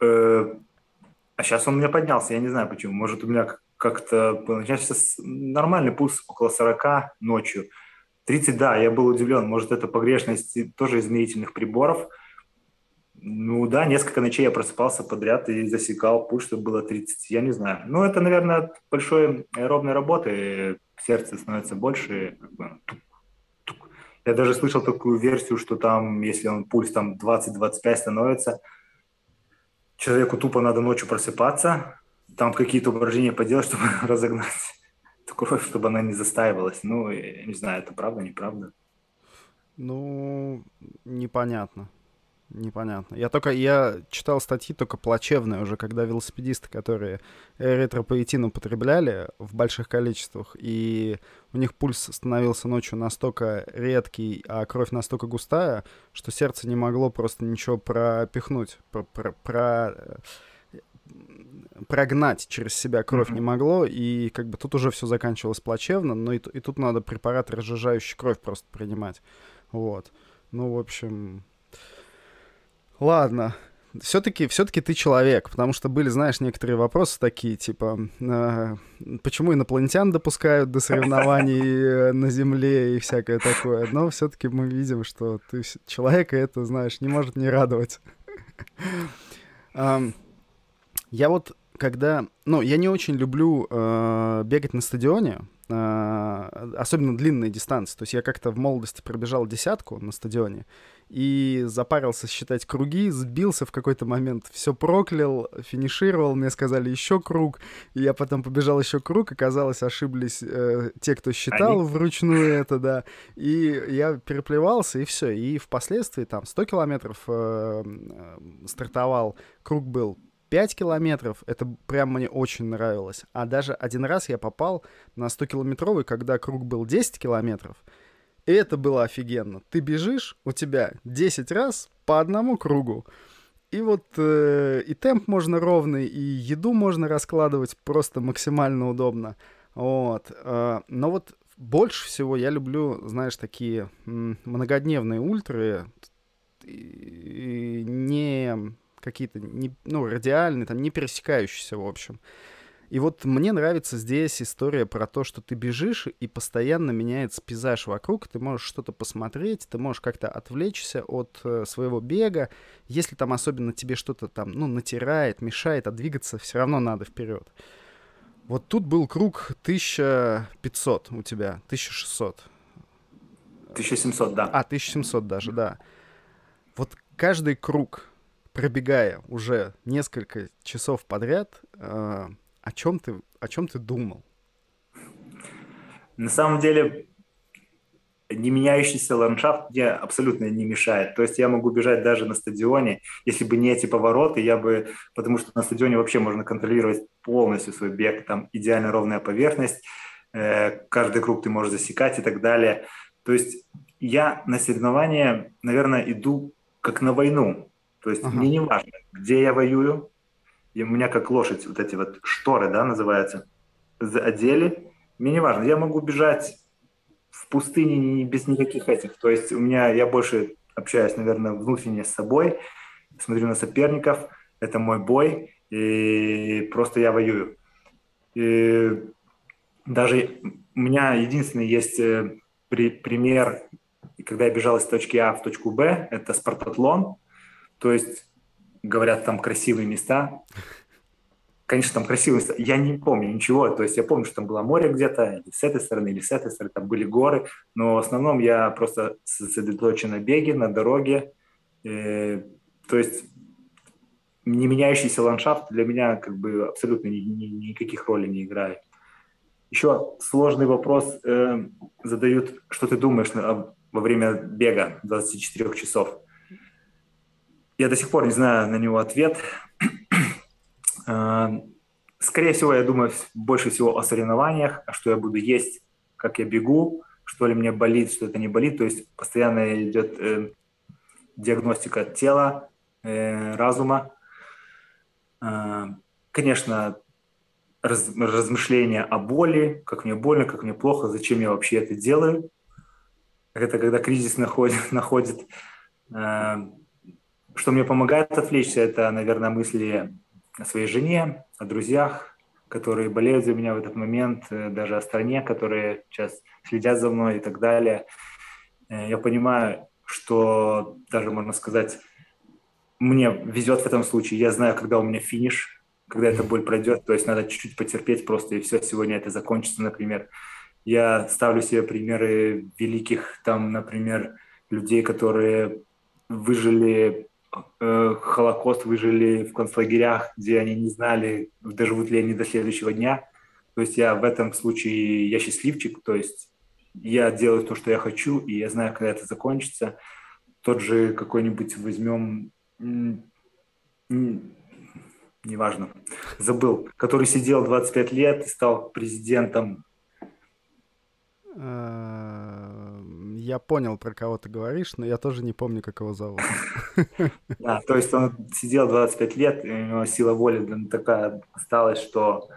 B: Э, а сейчас он у меня поднялся, я не знаю почему. Может, у меня как-то... Сейчас нормальный пульс около 40 ночью. 30, да, я был удивлен. Может, это погрешность тоже измерительных приборов – ну да, несколько ночей я просыпался подряд и засекал пульс, чтобы было 30, я не знаю. Ну это, наверное, от большой аэробной работы сердце становится больше. Как бы, тук, тук. Я даже слышал такую версию, что там, если он пульс там 20-25 становится, человеку тупо надо ночью просыпаться, там какие-то упражнения поделать, <laughs> чтобы разогнать кровь, чтобы она не застаивалась. Ну, я не знаю, это правда, неправда.
A: Ну, непонятно непонятно. Я только, я читал статьи только плачевные уже, когда велосипедисты, которые эритропоэтин употребляли в больших количествах, и у них пульс становился ночью настолько редкий, а кровь настолько густая, что сердце не могло просто ничего пропихнуть, про, про, про прогнать через себя кровь mm-hmm. не могло, и как бы тут уже все заканчивалось плачевно, но и, и тут надо препарат, разжижающий кровь просто принимать. Вот. Ну, в общем, Ладно. Все-таки, все-таки ты человек, потому что были, знаешь, некоторые вопросы такие, типа, э, почему инопланетян допускают до соревнований <laughs> э, на Земле и всякое такое. Но все-таки мы видим, что ты человека это, знаешь, не может не радовать. <laughs> Я вот когда, ну, я не очень люблю э, бегать на стадионе, э, особенно длинные дистанции. То есть я как-то в молодости пробежал десятку на стадионе, и запарился считать круги, сбился в какой-то момент, все проклял, финишировал, мне сказали еще круг, и я потом побежал еще круг, оказалось, ошиблись э, те, кто считал Они... вручную это, да, и я переплевался, и все, и впоследствии там 100 километров э, э, стартовал, круг был 5 километров, это прям мне очень нравилось. А даже один раз я попал на 100-километровый, когда круг был 10 километров, и это было офигенно. Ты бежишь, у тебя 10 раз по одному кругу. И вот э, и темп можно ровный, и еду можно раскладывать просто максимально удобно. Вот. Э, но вот больше всего я люблю, знаешь, такие многодневные ультры, и не какие-то, не, ну, радиальные, там, не пересекающиеся, в общем. И вот мне нравится здесь история про то, что ты бежишь, и постоянно меняется пейзаж вокруг, ты можешь что-то посмотреть, ты можешь как-то отвлечься от э, своего бега. Если там особенно тебе что-то там, ну, натирает, мешает, а двигаться все равно надо вперед. Вот тут был круг 1500 у тебя, 1600.
B: 1700, да.
A: А, 1700 даже, да. Вот каждый круг, пробегая уже несколько часов подряд, э, о чем ты, о чем ты думал?
B: На самом деле, не меняющийся ландшафт мне абсолютно не мешает. То есть я могу бежать даже на стадионе, если бы не эти повороты, я бы, потому что на стадионе вообще можно контролировать полностью свой бег, там идеально ровная поверхность, э, каждый круг ты можешь засекать и так далее. То есть я на соревнования, наверное, иду как на войну. То есть ага. мне не важно, где я воюю, и у меня как лошадь, вот эти вот шторы, да, называются, одели, мне не важно, я могу бежать в пустыне без никаких этих. То есть у меня, я больше общаюсь, наверное, внутренне с собой, смотрю на соперников, это мой бой, и просто я воюю. И даже у меня единственный есть э, при, пример, когда я бежал из точки А в точку Б, это спартатлон, то есть говорят, там красивые места, конечно, там красивые Я не помню ничего. То есть я помню, что там было море где-то, или с этой стороны, или с этой стороны, там были горы. Но в основном я просто сосредоточен на беге, на дороге. Э, то есть не меняющийся ландшафт для меня как бы абсолютно ни, ни, никаких ролей не играет. Еще сложный вопрос э, задают, что ты думаешь на, во время бега 24 часов. Я до сих пор не знаю на него ответ. Э, <clears throat> скорее всего, я думаю больше всего о соревнованиях, а что я буду есть, как я бегу, что ли мне болит, что это не болит. То есть постоянно идет э, диагностика тела, э, разума. Э, конечно, раз, размышления о боли, как мне больно, как мне плохо, зачем я вообще это делаю. Это когда кризис находит, <laughs> находит э, что мне помогает отвлечься, это, наверное, мысли о своей жене, о друзьях, которые болеют за меня в этот момент, э, даже о стране, которые сейчас следят за мной и так далее. Э, я понимаю, что даже, можно сказать, мне везет в этом случае. Я знаю, когда у меня финиш, когда эта боль пройдет, то есть надо чуть-чуть потерпеть просто, и все, сегодня это закончится, например. Я ставлю себе примеры великих, там, например, людей, которые выжили э, Холокост выжили в концлагерях, где они не знали, доживут ли они до следующего дня. То есть я в этом случае, я счастливчик, то есть я делаю то, что я хочу, и я знаю, когда это закончится. Тот же какой-нибудь возьмем, неважно, забыл, который сидел 25 лет и стал президентом.
A: Я понял, про кого ты говоришь, но я тоже не помню, как его зовут. <laughs>
B: Да, то есть он сидел 25 лет, и у него сила воли такая осталась, что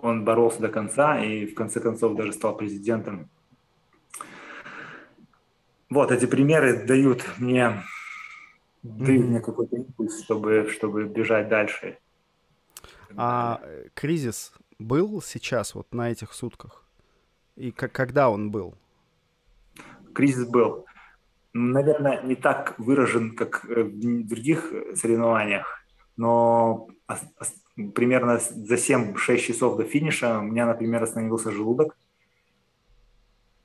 B: он боролся до конца и в конце концов даже стал президентом. Вот эти примеры дают мне, дают мне какой-то импульс, чтобы, чтобы бежать дальше.
A: А кризис был сейчас, вот на этих сутках? И как, когда он был?
B: Кризис был. Наверное, не так выражен, как в других соревнованиях, но примерно за 7-6 часов до финиша у меня, например, остановился желудок.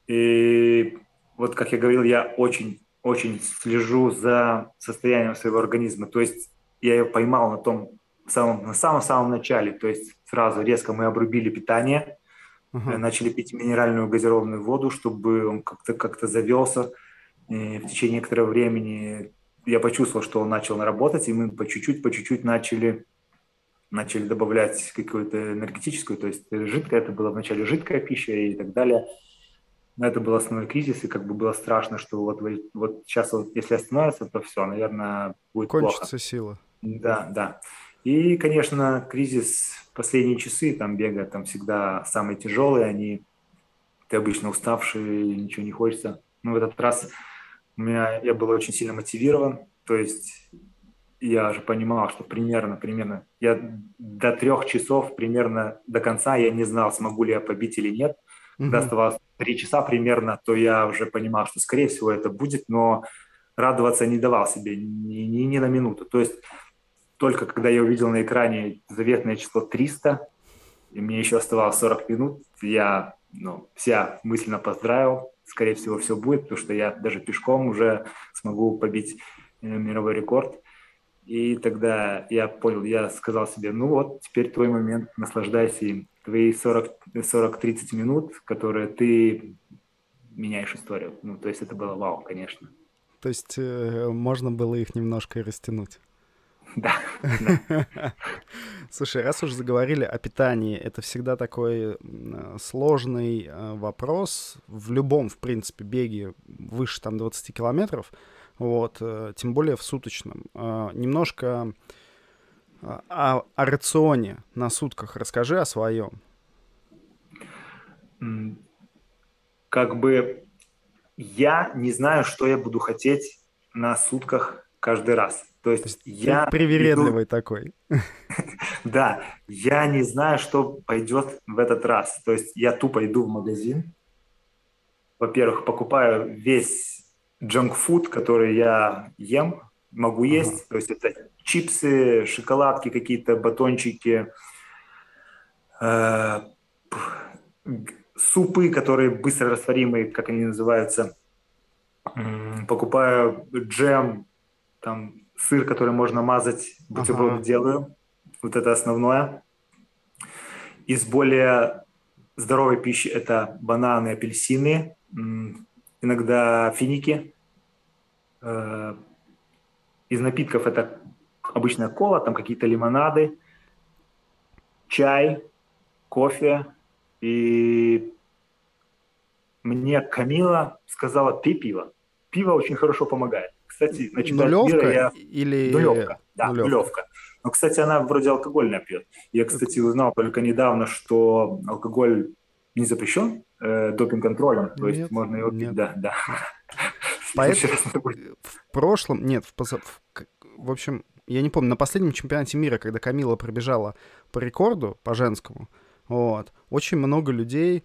B: И вот, как я говорил, я очень, очень слежу за состоянием своего организма. То есть я ее поймал на том самом, на самом-самом начале. То есть сразу резко мы обрубили питание, uh-huh. начали пить минеральную газированную воду, чтобы он как-то как завелся. И в течение некоторого времени я почувствовал, что он начал работать, и мы по чуть-чуть, по чуть-чуть начали, начали добавлять какую-то энергетическую, то есть жидкое, это была вначале жидкая пища и так далее. Но это был основной кризис, и как бы было страшно, что вот, вот сейчас вот если остановится, то все, наверное, будет
A: Кончится
B: плохо.
A: сила.
B: Да, да. И, конечно, кризис последние часы там бега там всегда самые тяжелые, они ты обычно уставший, ничего не хочется. Но в этот раз у меня я был очень сильно мотивирован, то есть я же понимал, что примерно, примерно, я до трех часов примерно до конца я не знал, смогу ли я побить или нет. Mm-hmm. Когда оставалось три часа примерно, то я уже понимал, что скорее всего это будет, но радоваться не давал себе ни, ни, ни на минуту. То есть только когда я увидел на экране заветное число 300, и мне еще оставалось 40 минут, я ну, вся мысленно поздравил. Скорее всего, все будет, потому что я даже пешком уже смогу побить э, мировой рекорд. И тогда я понял, я сказал себе, ну вот, теперь твой момент, наслаждайся им. твои 40-30 минут, которые ты меняешь историю. Ну, то есть это было вау, конечно.
A: То есть э, можно было их немножко растянуть.
B: Да. <laughs>
A: Слушай, раз уж заговорили о питании, это всегда такой сложный э, вопрос в любом, в принципе, беге выше там 20 километров, вот, э, тем более в суточном. Э, немножко о, о рационе на сутках расскажи о своем.
B: Как бы я не знаю, что я буду хотеть на сутках каждый раз. То есть, То есть я...
A: Привередливый иду... такой. <laughs>
B: Да, я не знаю, что пойдет в этот раз. То есть я тупо иду в магазин. Во-первых, покупаю весь джанк-фуд, который я ем, могу есть. То есть это чипсы, шоколадки, какие-то батончики, э, супы, которые быстро растворимые, как они называются. Покупаю джем, там сыр, который можно мазать, бутерброд ага. делаю. Вот это основное. Из более здоровой пищи это бананы, апельсины, иногда финики. Э, из напитков это обычная кола, там какие-то лимонады, чай, кофе. И мне Камила сказала, пей пиво. Пиво очень хорошо помогает. Кстати,
A: на чемпионате мира я... или...
B: Нулевка, да, нулевка. нулевка. Но, кстати, она вроде алкогольная пьет. Я, кстати, узнал только недавно, что алкоголь не запрещен э, допинг-контролем, то нет, есть можно его пить, нет. да, да. <laughs>
A: Поэтому в прошлом, нет, в, поза... в общем, я не помню, на последнем чемпионате мира, когда Камила пробежала по рекорду, по женскому, вот, очень много людей,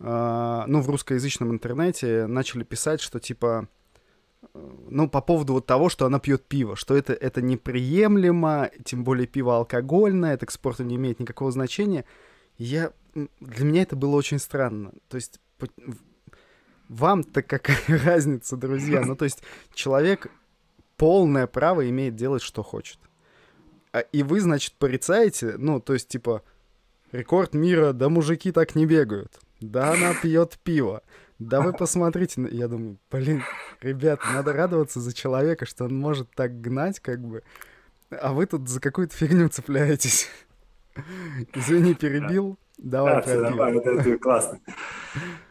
A: э, ну, в русскоязычном интернете начали писать, что, типа, ну, по поводу вот того, что она пьет пиво, что это, это неприемлемо, тем более пиво алкогольное, это к спорту не имеет никакого значения. Я, для меня это было очень странно. То есть вам-то какая <laughs> разница, друзья? Ну, то есть человек полное право имеет делать, что хочет. А, и вы, значит, порицаете, ну, то есть, типа, рекорд мира, да мужики так не бегают. Да она пьет пиво. Да вы посмотрите, я думаю, блин, ребята, надо радоваться за человека, что он может так гнать, как бы, а вы тут за какую-то фигню цепляетесь. Извини, перебил. Давай да,
B: все нормально, это, это классно.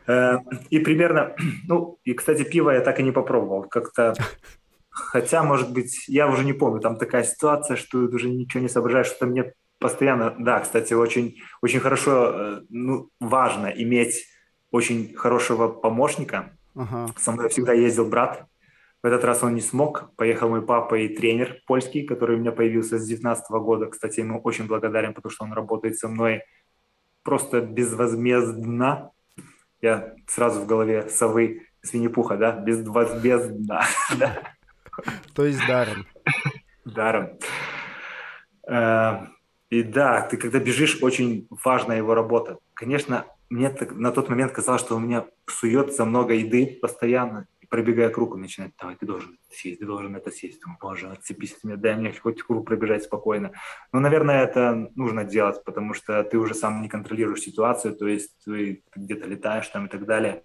B: Э, и примерно, ну, и, кстати, пиво я так и не попробовал. Как-то, хотя, может быть, я уже не помню, там такая ситуация, что уже ничего не соображаешь, что мне постоянно, да, кстати, очень, очень хорошо, э, ну, важно иметь очень хорошего помощника. Ага. Со мной всегда ездил брат. В этот раз он не смог. Поехал мой папа и тренер польский, который у меня появился с 19 года. Кстати, ему очень благодарен, потому что он работает со мной просто безвозмездно. Я сразу в голове совы с Винни-Пуха, да? Безвозмездно. <laughs>
A: То есть даром.
B: Даром. Э, и да, ты когда бежишь, очень важна его работа. Конечно, мне так, на тот момент казалось, что у меня суется много еды постоянно, и пробегая круг, он начинает, давай, ты должен это съесть, ты должен это съесть. Думаю, боже, отцепись от меня, дай мне хоть круг пробежать спокойно. Но, наверное, это нужно делать, потому что ты уже сам не контролируешь ситуацию, то есть ты где-то летаешь там и так далее.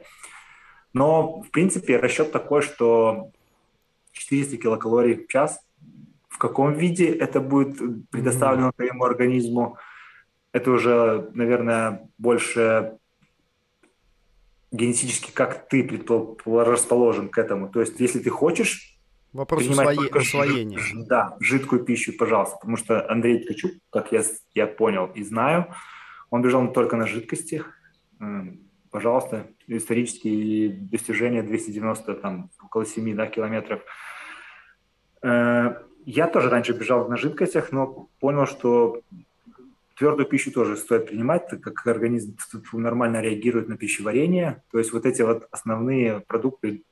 B: Но, в принципе, расчет такой, что 400 килокалорий в час, в каком виде это будет предоставлено твоему организму, это уже, наверное, больше генетически, как ты расположен к этому. То есть, если ты хочешь
A: Вопрос усвои... усвоения.
B: Да, жидкую пищу, пожалуйста. Потому что Андрей Ткачук, как я, я понял и знаю, он бежал только на жидкостях. Пожалуйста, исторические достижения 290, там, около 7 да, километров. Э, я тоже раньше бежал на жидкостях, но понял, что Твердую пищу тоже стоит принимать, так как организм нормально реагирует на пищеварение. То есть вот эти вот основные продукты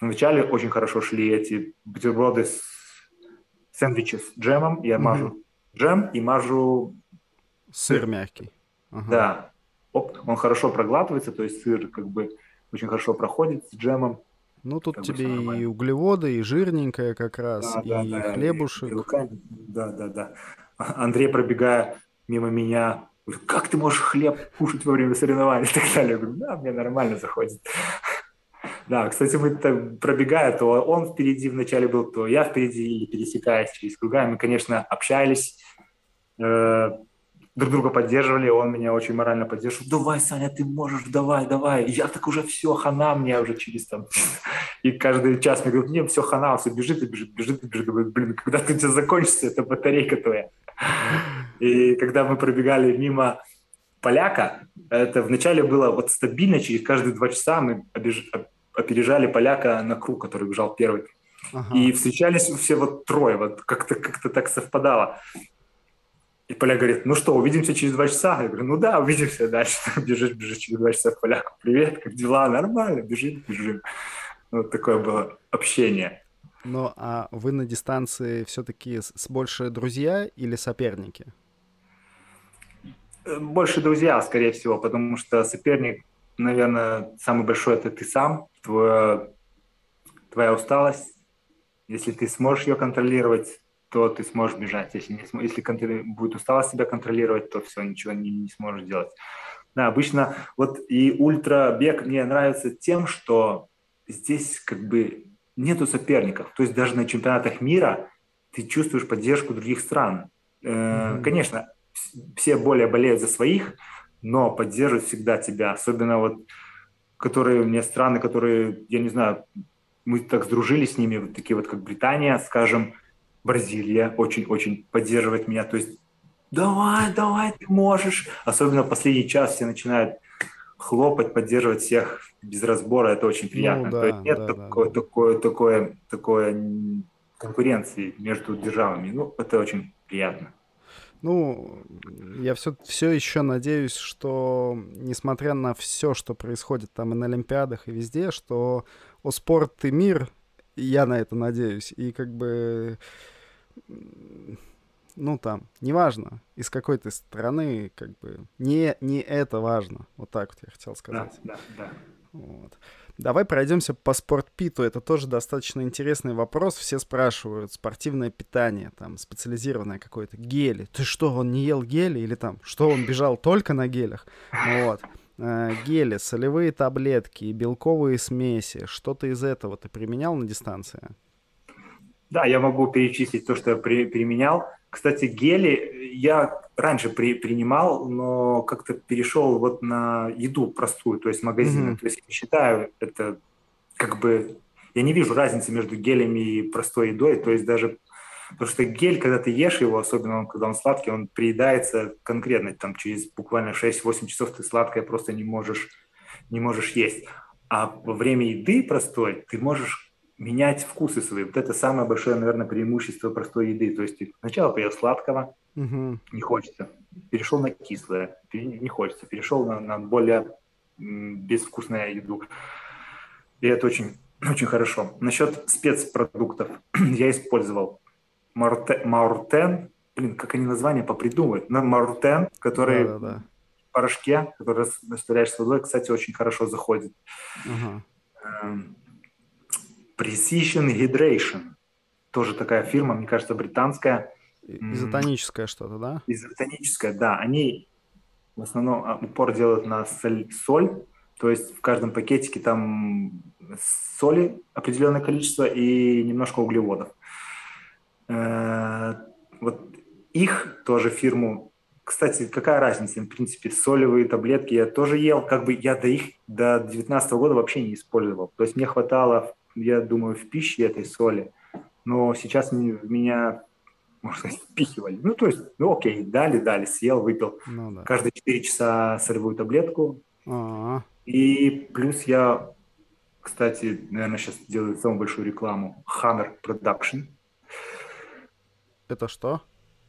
B: вначале очень хорошо шли эти бутерброды с сэндвичи с джемом. Я угу. мажу джем и мажу
A: сыр, сыр мягкий.
B: Ага. Да. Оп, он хорошо проглатывается, то есть сыр как бы очень хорошо проходит с джемом.
A: Ну, тут как тебе и углеводы, и жирненькое как раз, да, и да, хлебушек.
B: И, и да, да, да. Андрей, пробегая мимо меня как ты можешь хлеб кушать во время соревнований и <laughs> так далее. Я говорю, да, мне нормально заходит. <laughs> Да, кстати, мы так пробегая, то он впереди вначале был, то я впереди, или пересекаясь через круга. Мы, конечно, общались, э, друг друга поддерживали, он меня очень морально поддерживал. Давай, Саня, ты можешь, давай, давай. Я так уже все, хана мне уже через там. <laughs> И каждый час мне говорит, не, все, хана, все, бежит и бежит, бежит и бежит. Говорю, блин, когда ты тебя закончится, это батарейка твоя. И когда мы пробегали мимо поляка, это вначале было вот стабильно, через каждые два часа мы обеж... опережали поляка на круг, который бежал первый. Ага. И встречались все вот трое, вот как-то как так совпадало. И поляк говорит, ну что, увидимся через два часа? Я говорю, ну да, увидимся дальше. <laughs> Бежишь, бежишь через два часа к поляку. Привет, как дела? Нормально, бежим, бежим. Вот такое было общение.
A: Ну, а вы на дистанции все-таки с больше друзья или соперники?
B: Больше друзья, скорее всего, потому что соперник, наверное, самый большой это ты сам, твоя, твоя усталость. Если ты сможешь ее контролировать, то ты сможешь бежать. Если, не, если контр... будет усталость себя контролировать, то все, ничего не, не сможешь делать. Да, обычно вот и ультрабег мне нравится тем, что здесь как бы нету соперников. То есть даже на чемпионатах мира ты чувствуешь поддержку других стран. Mm-hmm. Конечно, все более болеют за своих, но поддерживают всегда тебя. Особенно вот, которые у меня страны, которые, я не знаю, мы так сдружились с ними, вот такие вот, как Британия, скажем, Бразилия очень-очень поддерживает меня. То есть давай, давай, ты можешь. Особенно в последний час все начинают хлопать, поддерживать всех без разбора. Это очень приятно. Ну, да, То есть нет да, такой, да, такой, такой, такой конкуренции между державами. Ну, это очень приятно.
A: Ну, я все, все еще надеюсь, что, несмотря на все, что происходит там и на Олимпиадах, и везде, что о спорт и мир, я на это надеюсь, и как бы, ну там, неважно, из какой ты страны, как бы, не, не это важно. Вот так вот я хотел сказать.
B: Да, да, да.
A: Вот. Давай пройдемся по спортпиту. Это тоже достаточно интересный вопрос. Все спрашивают, спортивное питание, там, специализированное какое-то, гели. Ты что, он не ел гели? Или там, что, он бежал только на гелях? Вот. Э, гели, солевые таблетки, белковые смеси. Что-то из этого ты применял на дистанции?
B: Да, я могу перечислить то, что я при, применял. Кстати, гели я раньше при, принимал, но как-то перешел вот на еду простую, то есть магазины. Mm-hmm. То есть считаю это как бы... Я не вижу разницы между гелями и простой едой, то есть даже... Потому что гель, когда ты ешь его, особенно он, когда он сладкий, он приедается конкретно, там через буквально 6-8 часов ты сладкое просто не можешь, не можешь есть. А во время еды простой ты можешь менять вкусы свои. Вот это самое большое, наверное, преимущество простой еды. То есть ты сначала поел сладкого, угу. не хочется, перешел на кислое, не хочется, перешел на, на более безвкусную еду. И это очень, <clears throat> очень хорошо. Насчет спецпродуктов <clears throat> я использовал Мауртен, блин, как они название попридумывают, Мауртен, который да, да, да. в порошке, который растворяешь с водой, кстати, очень хорошо заходит. Угу. Precision Hydration. Тоже такая фирма, мне кажется, британская.
A: Изотоническое что-то, да?
B: Изотоническое, да. Они в основном а, упор делают на соль, соль, то есть в каждом пакетике там соли определенное количество и немножко углеводов. Э, вот их тоже фирму кстати, какая разница, в принципе, солевые таблетки я тоже ел, как бы я до их до 19 года вообще не использовал. То есть мне хватало я думаю, в пище этой соли. Но сейчас меня, можно сказать, впихивали. Ну, то есть, ну, окей, дали, дали, съел, выпил. Ну, да. Каждые 4 часа солевую таблетку. А-а-а. И плюс я, кстати, наверное, сейчас делаю самую большую рекламу. Hammer Production.
A: Это что?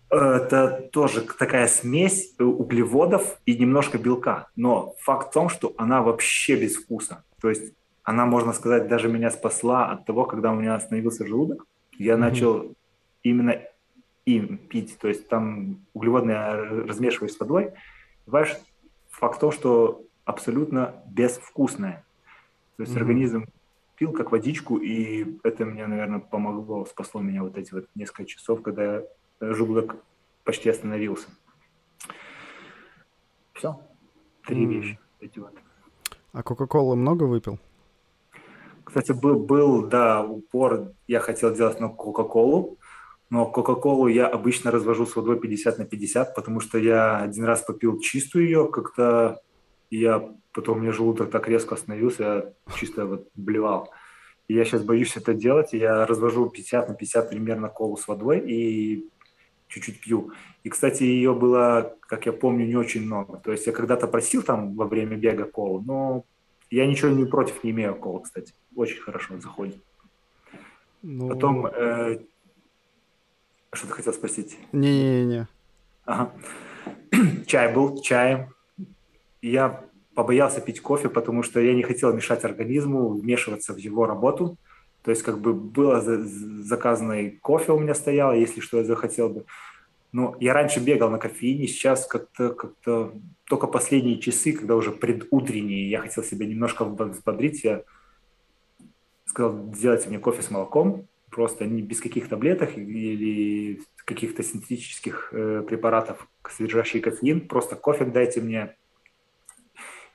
B: Это тоже такая смесь углеводов и немножко белка. Но факт в том, что она вообще без вкуса. То есть она, можно сказать, даже меня спасла от того, когда у меня остановился желудок. Я mm-hmm. начал именно им пить, то есть там углеводные размешиваю с водой. Понимаешь, факт в том, что абсолютно безвкусное. То есть mm-hmm. организм пил как водичку, и это мне, наверное, помогло, спасло меня вот эти вот несколько часов, когда желудок почти остановился. Все. Три mm. вещи. Эти вот.
A: А Кока-Колы много выпил?
B: Кстати, был, был, да, упор, я хотел делать на Кока-Колу, но Кока-Колу я обычно развожу с водой 50 на 50, потому что я один раз попил чистую ее, как-то я потом мне желудок так резко остановился, я чисто вот блевал. И я сейчас боюсь это делать, я развожу 50 на 50 примерно колу с водой и чуть-чуть пью. И, кстати, ее было, как я помню, не очень много. То есть я когда-то просил там во время бега колу, но я ничего не против не имею колы, кстати. Очень хорошо заходит. Ну... Потом, э... что ты хотел спросить?
A: Не-не-не.
B: Ага. <clears throat> Чай был, чаем. Я побоялся пить кофе, потому что я не хотел мешать организму, вмешиваться в его работу. То есть как бы было заказанный кофе у меня стояло, если что я захотел бы. Но я раньше бегал на кофеине, сейчас как-то как-то только последние часы, когда уже предутренние, я хотел себя немножко взбодрить, я сказал, сделайте мне кофе с молоком, просто не без каких таблеток или каких-то синтетических э, препаратов, содержащих кофеин, просто кофе дайте мне.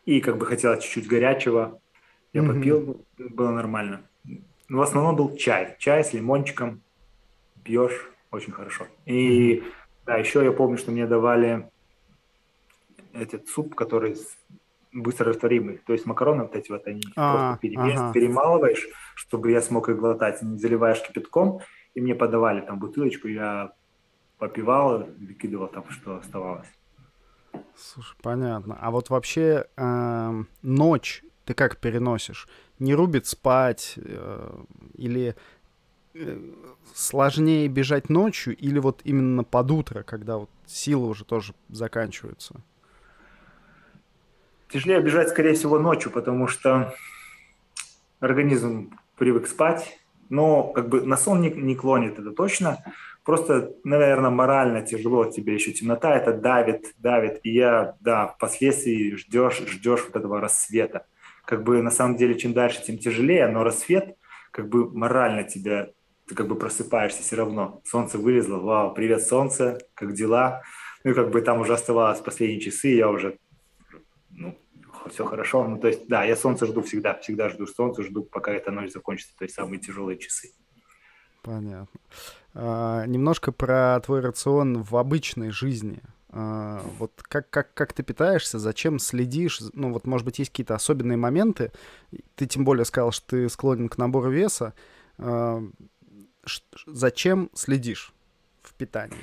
B: И как бы хотелось чуть-чуть горячего, я mm-hmm. попил, было нормально. Но в основном был чай, чай с лимончиком, пьешь, очень хорошо. И mm-hmm. да, еще я помню, что мне давали этот суп, который быстро растворимый. То есть макароны вот эти вот, они а, просто перемес, ага. перемалываешь, чтобы я смог их глотать. Не заливаешь кипятком, и мне подавали там бутылочку, я попивал, выкидывал там, что оставалось.
A: Слушай, понятно. А вот вообще э, ночь ты как переносишь? Не рубит спать э, или э, сложнее бежать ночью или вот именно под утро, когда вот силы уже тоже заканчиваются?
B: Тяжелее бежать, скорее всего, ночью, потому что организм привык спать, но как бы на сон не, не клонит, это точно. Просто, наверное, морально тяжело тебе еще темнота, это давит, давит. И я, да, впоследствии ждешь, ждешь вот этого рассвета. Как бы на самом деле, чем дальше, тем тяжелее, но рассвет как бы морально тебя, ты как бы просыпаешься все равно. Солнце вылезло, вау, привет, солнце, как дела? Ну и как бы там уже оставалось последние часы, я уже все хорошо. Ну, то есть, да, я солнце жду всегда, всегда жду солнце, жду, пока эта ночь закончится, то есть самые тяжелые часы.
A: Понятно. А, немножко про твой рацион в обычной жизни. А, вот как, как, как ты питаешься, зачем следишь? Ну, вот, может быть, есть какие-то особенные моменты. Ты тем более сказал, что ты склонен к набору веса. А, зачем следишь в питании?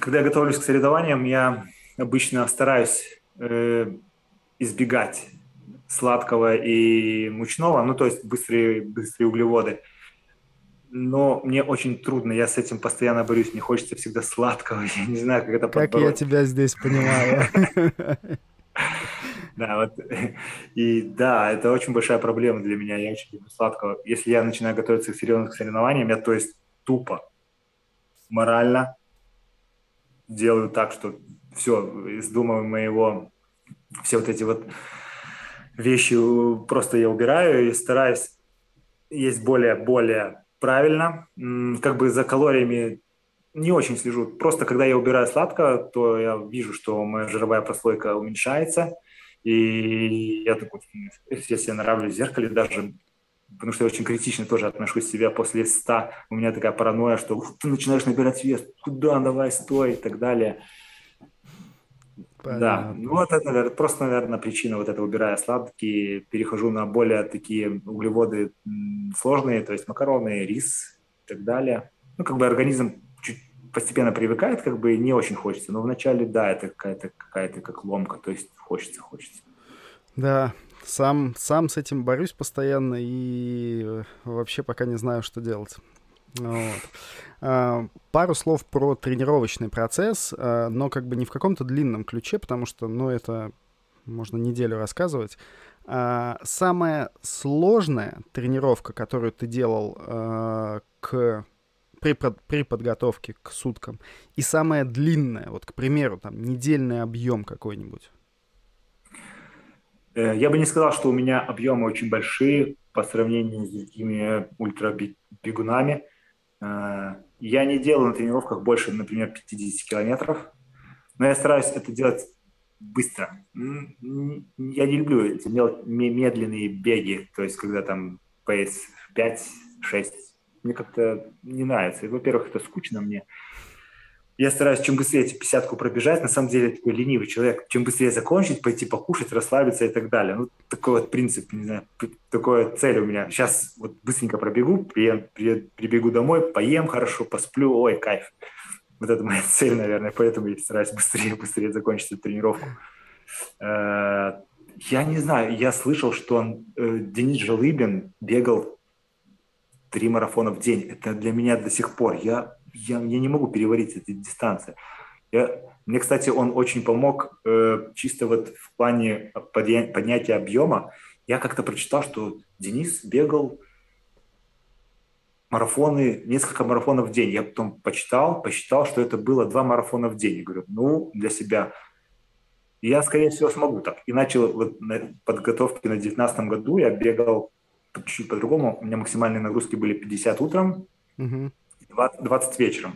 B: Когда я готовлюсь к соревнованиям, я обычно стараюсь э, избегать сладкого и мучного, ну, то есть быстрые, быстрые углеводы. Но мне очень трудно, я с этим постоянно борюсь, мне хочется всегда сладкого, <laughs> я не знаю, как это
A: Как подбороть. я тебя здесь понимаю. <laughs>
B: Да, вот. И да, это очень большая проблема для меня. Я очень люблю сладкого. Если я начинаю готовиться к серьезным соревнованиям, я то есть тупо, морально делаю так, что все, из дома моего, все вот эти вот вещи просто я убираю и стараюсь есть более-более правильно. Как бы за калориями не очень слежу. Просто когда я убираю сладко, то я вижу, что моя жировая прослойка уменьшается. И я такой, если я нравлюсь в зеркале, даже потому что я очень критично тоже отношусь к себе после 100. У меня такая паранойя, что ты начинаешь набирать вес, куда, давай, стой и так далее. Понятно. Да, ну вот это просто, наверное, причина вот это, убирая сладкие, перехожу на более такие углеводы сложные, то есть макароны, рис и так далее. Ну, как бы организм чуть постепенно привыкает, как бы не очень хочется, но вначале, да, это какая-то какая-то как ломка, то есть хочется, хочется.
A: Да, сам, сам с этим борюсь постоянно и э, вообще пока не знаю, что делать. Вот. А, пару слов про тренировочный процесс, а, но как бы не в каком-то длинном ключе, потому что, ну, это можно неделю рассказывать. А, самая сложная тренировка, которую ты делал к при, при подготовке к суткам, и самая длинная, вот, к примеру, там, недельный объем какой-нибудь?
B: Э, я бы не сказал, что у меня объемы очень большие по сравнению с другими ультрабегунами. Я не делаю на тренировках больше, например, 50 километров. Но я стараюсь это делать быстро. Я не люблю эти медленные беги, то есть когда там пейс 5-6. Мне как-то не нравится. Во-первых, это скучно мне. Я стараюсь чем быстрее эти пятьдесятку пробежать. На самом деле, я такой ленивый человек. Чем быстрее закончить, пойти покушать, расслабиться и так далее. Ну, такой вот принцип, не знаю, такая цель у меня. Сейчас вот быстренько пробегу, при, при, прибегу домой, поем хорошо, посплю, ой, кайф. Вот это моя цель, наверное, поэтому я стараюсь быстрее, быстрее закончить эту тренировку. Э, я не знаю, я слышал, что он, э, Денис Жалыбин бегал три марафона в день. Это для меня до сих пор. Я я, я не могу переварить эти дистанции. Я, мне, кстати, он очень помог э, чисто вот в плане подня, поднятия объема. Я как-то прочитал, что Денис бегал марафоны, несколько марафонов в день. Я потом почитал, посчитал, что это было два марафона в день. Я говорю, ну, для себя я, скорее всего, смогу так. И начал вот на подготовке на 19 году, я бегал чуть-чуть по-другому. У меня максимальные нагрузки были 50 утром, угу. 20, 20 вечером.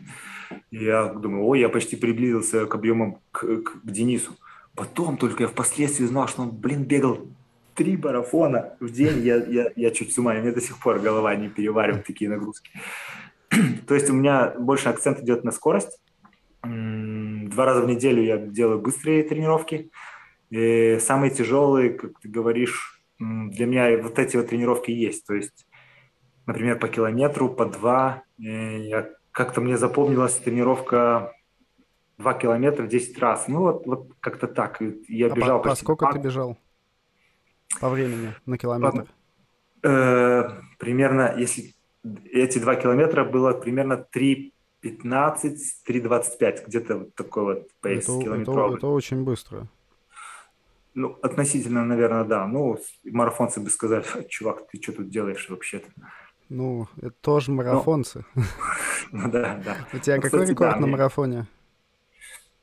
B: Я думаю, ой, я почти приблизился к объемам к, к, к Денису. Потом только я впоследствии узнал, что он, блин, бегал три марафона в день. Я, я, я чуть с ума, мне до сих пор голова не переваривает такие нагрузки. <clears throat> То есть у меня больше акцент идет на скорость. Два раза в неделю я делаю быстрые тренировки. И самые тяжелые, как ты говоришь, для меня вот эти вот тренировки есть. То есть например, по километру, по два. Я, как-то мне запомнилась тренировка 2 километра 10 раз. Ну, вот, вот как-то так. Я
A: а
B: бежал
A: по, по сколько ты бежал? По времени на километр?
B: Э, примерно, если эти 2 километра было примерно 3 15, 3.25, где-то вот такой вот пейс
A: это, километровый. Это, это очень быстро.
B: Ну, относительно, наверное, да. Ну, марафонцы бы сказали, чувак, ты что тут делаешь вообще-то?
A: Ну, это тоже марафонцы. <laughs>
B: Ну, да, да.
A: У тебя
B: ну,
A: какой кстати, рекорд да, на марафоне?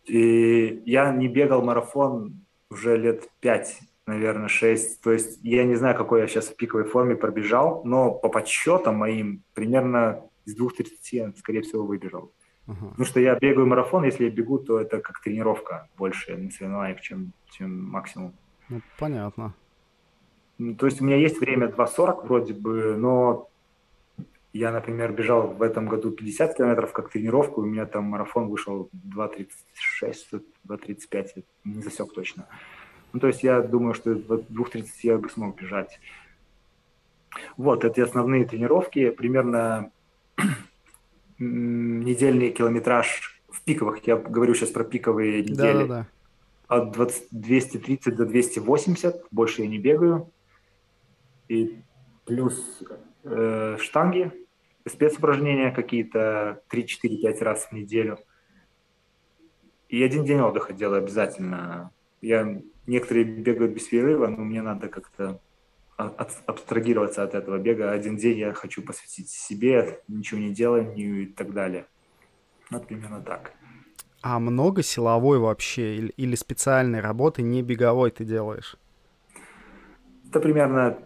B: И я не бегал марафон уже лет пять, наверное, шесть. То есть я не знаю, какой я сейчас в пиковой форме пробежал, но по подсчетам моим примерно из двух 2.30 я, скорее всего, выбежал. Uh-huh. Потому что я бегаю марафон, если я бегу, то это как тренировка больше на соревнованиях, чем, чем максимум.
A: Ну, понятно.
B: Ну, то есть у меня есть время 2.40 вроде бы, но я, например, бежал в этом году 50 километров как тренировку, у меня там марафон вышел 2.36, 2.35, не засек точно. Ну, то есть я думаю, что в 2.30 я бы смог бежать. Вот, это основные тренировки. Примерно <clears throat> недельный километраж в пиковых, я говорю сейчас про пиковые недели, да, да, да. от 20, 230 до 280, больше я не бегаю. И плюс э, штанги, спецупражнения какие-то 3-4-5 раз в неделю. И один день отдыха делаю обязательно. Я некоторые бегают без перерыва, но мне надо как-то от, абстрагироваться от этого бега. Один день я хочу посвятить себе, ничего не деланию и так далее. Вот примерно так.
A: А много силовой вообще или, или специальной работы не беговой ты делаешь?
B: Это примерно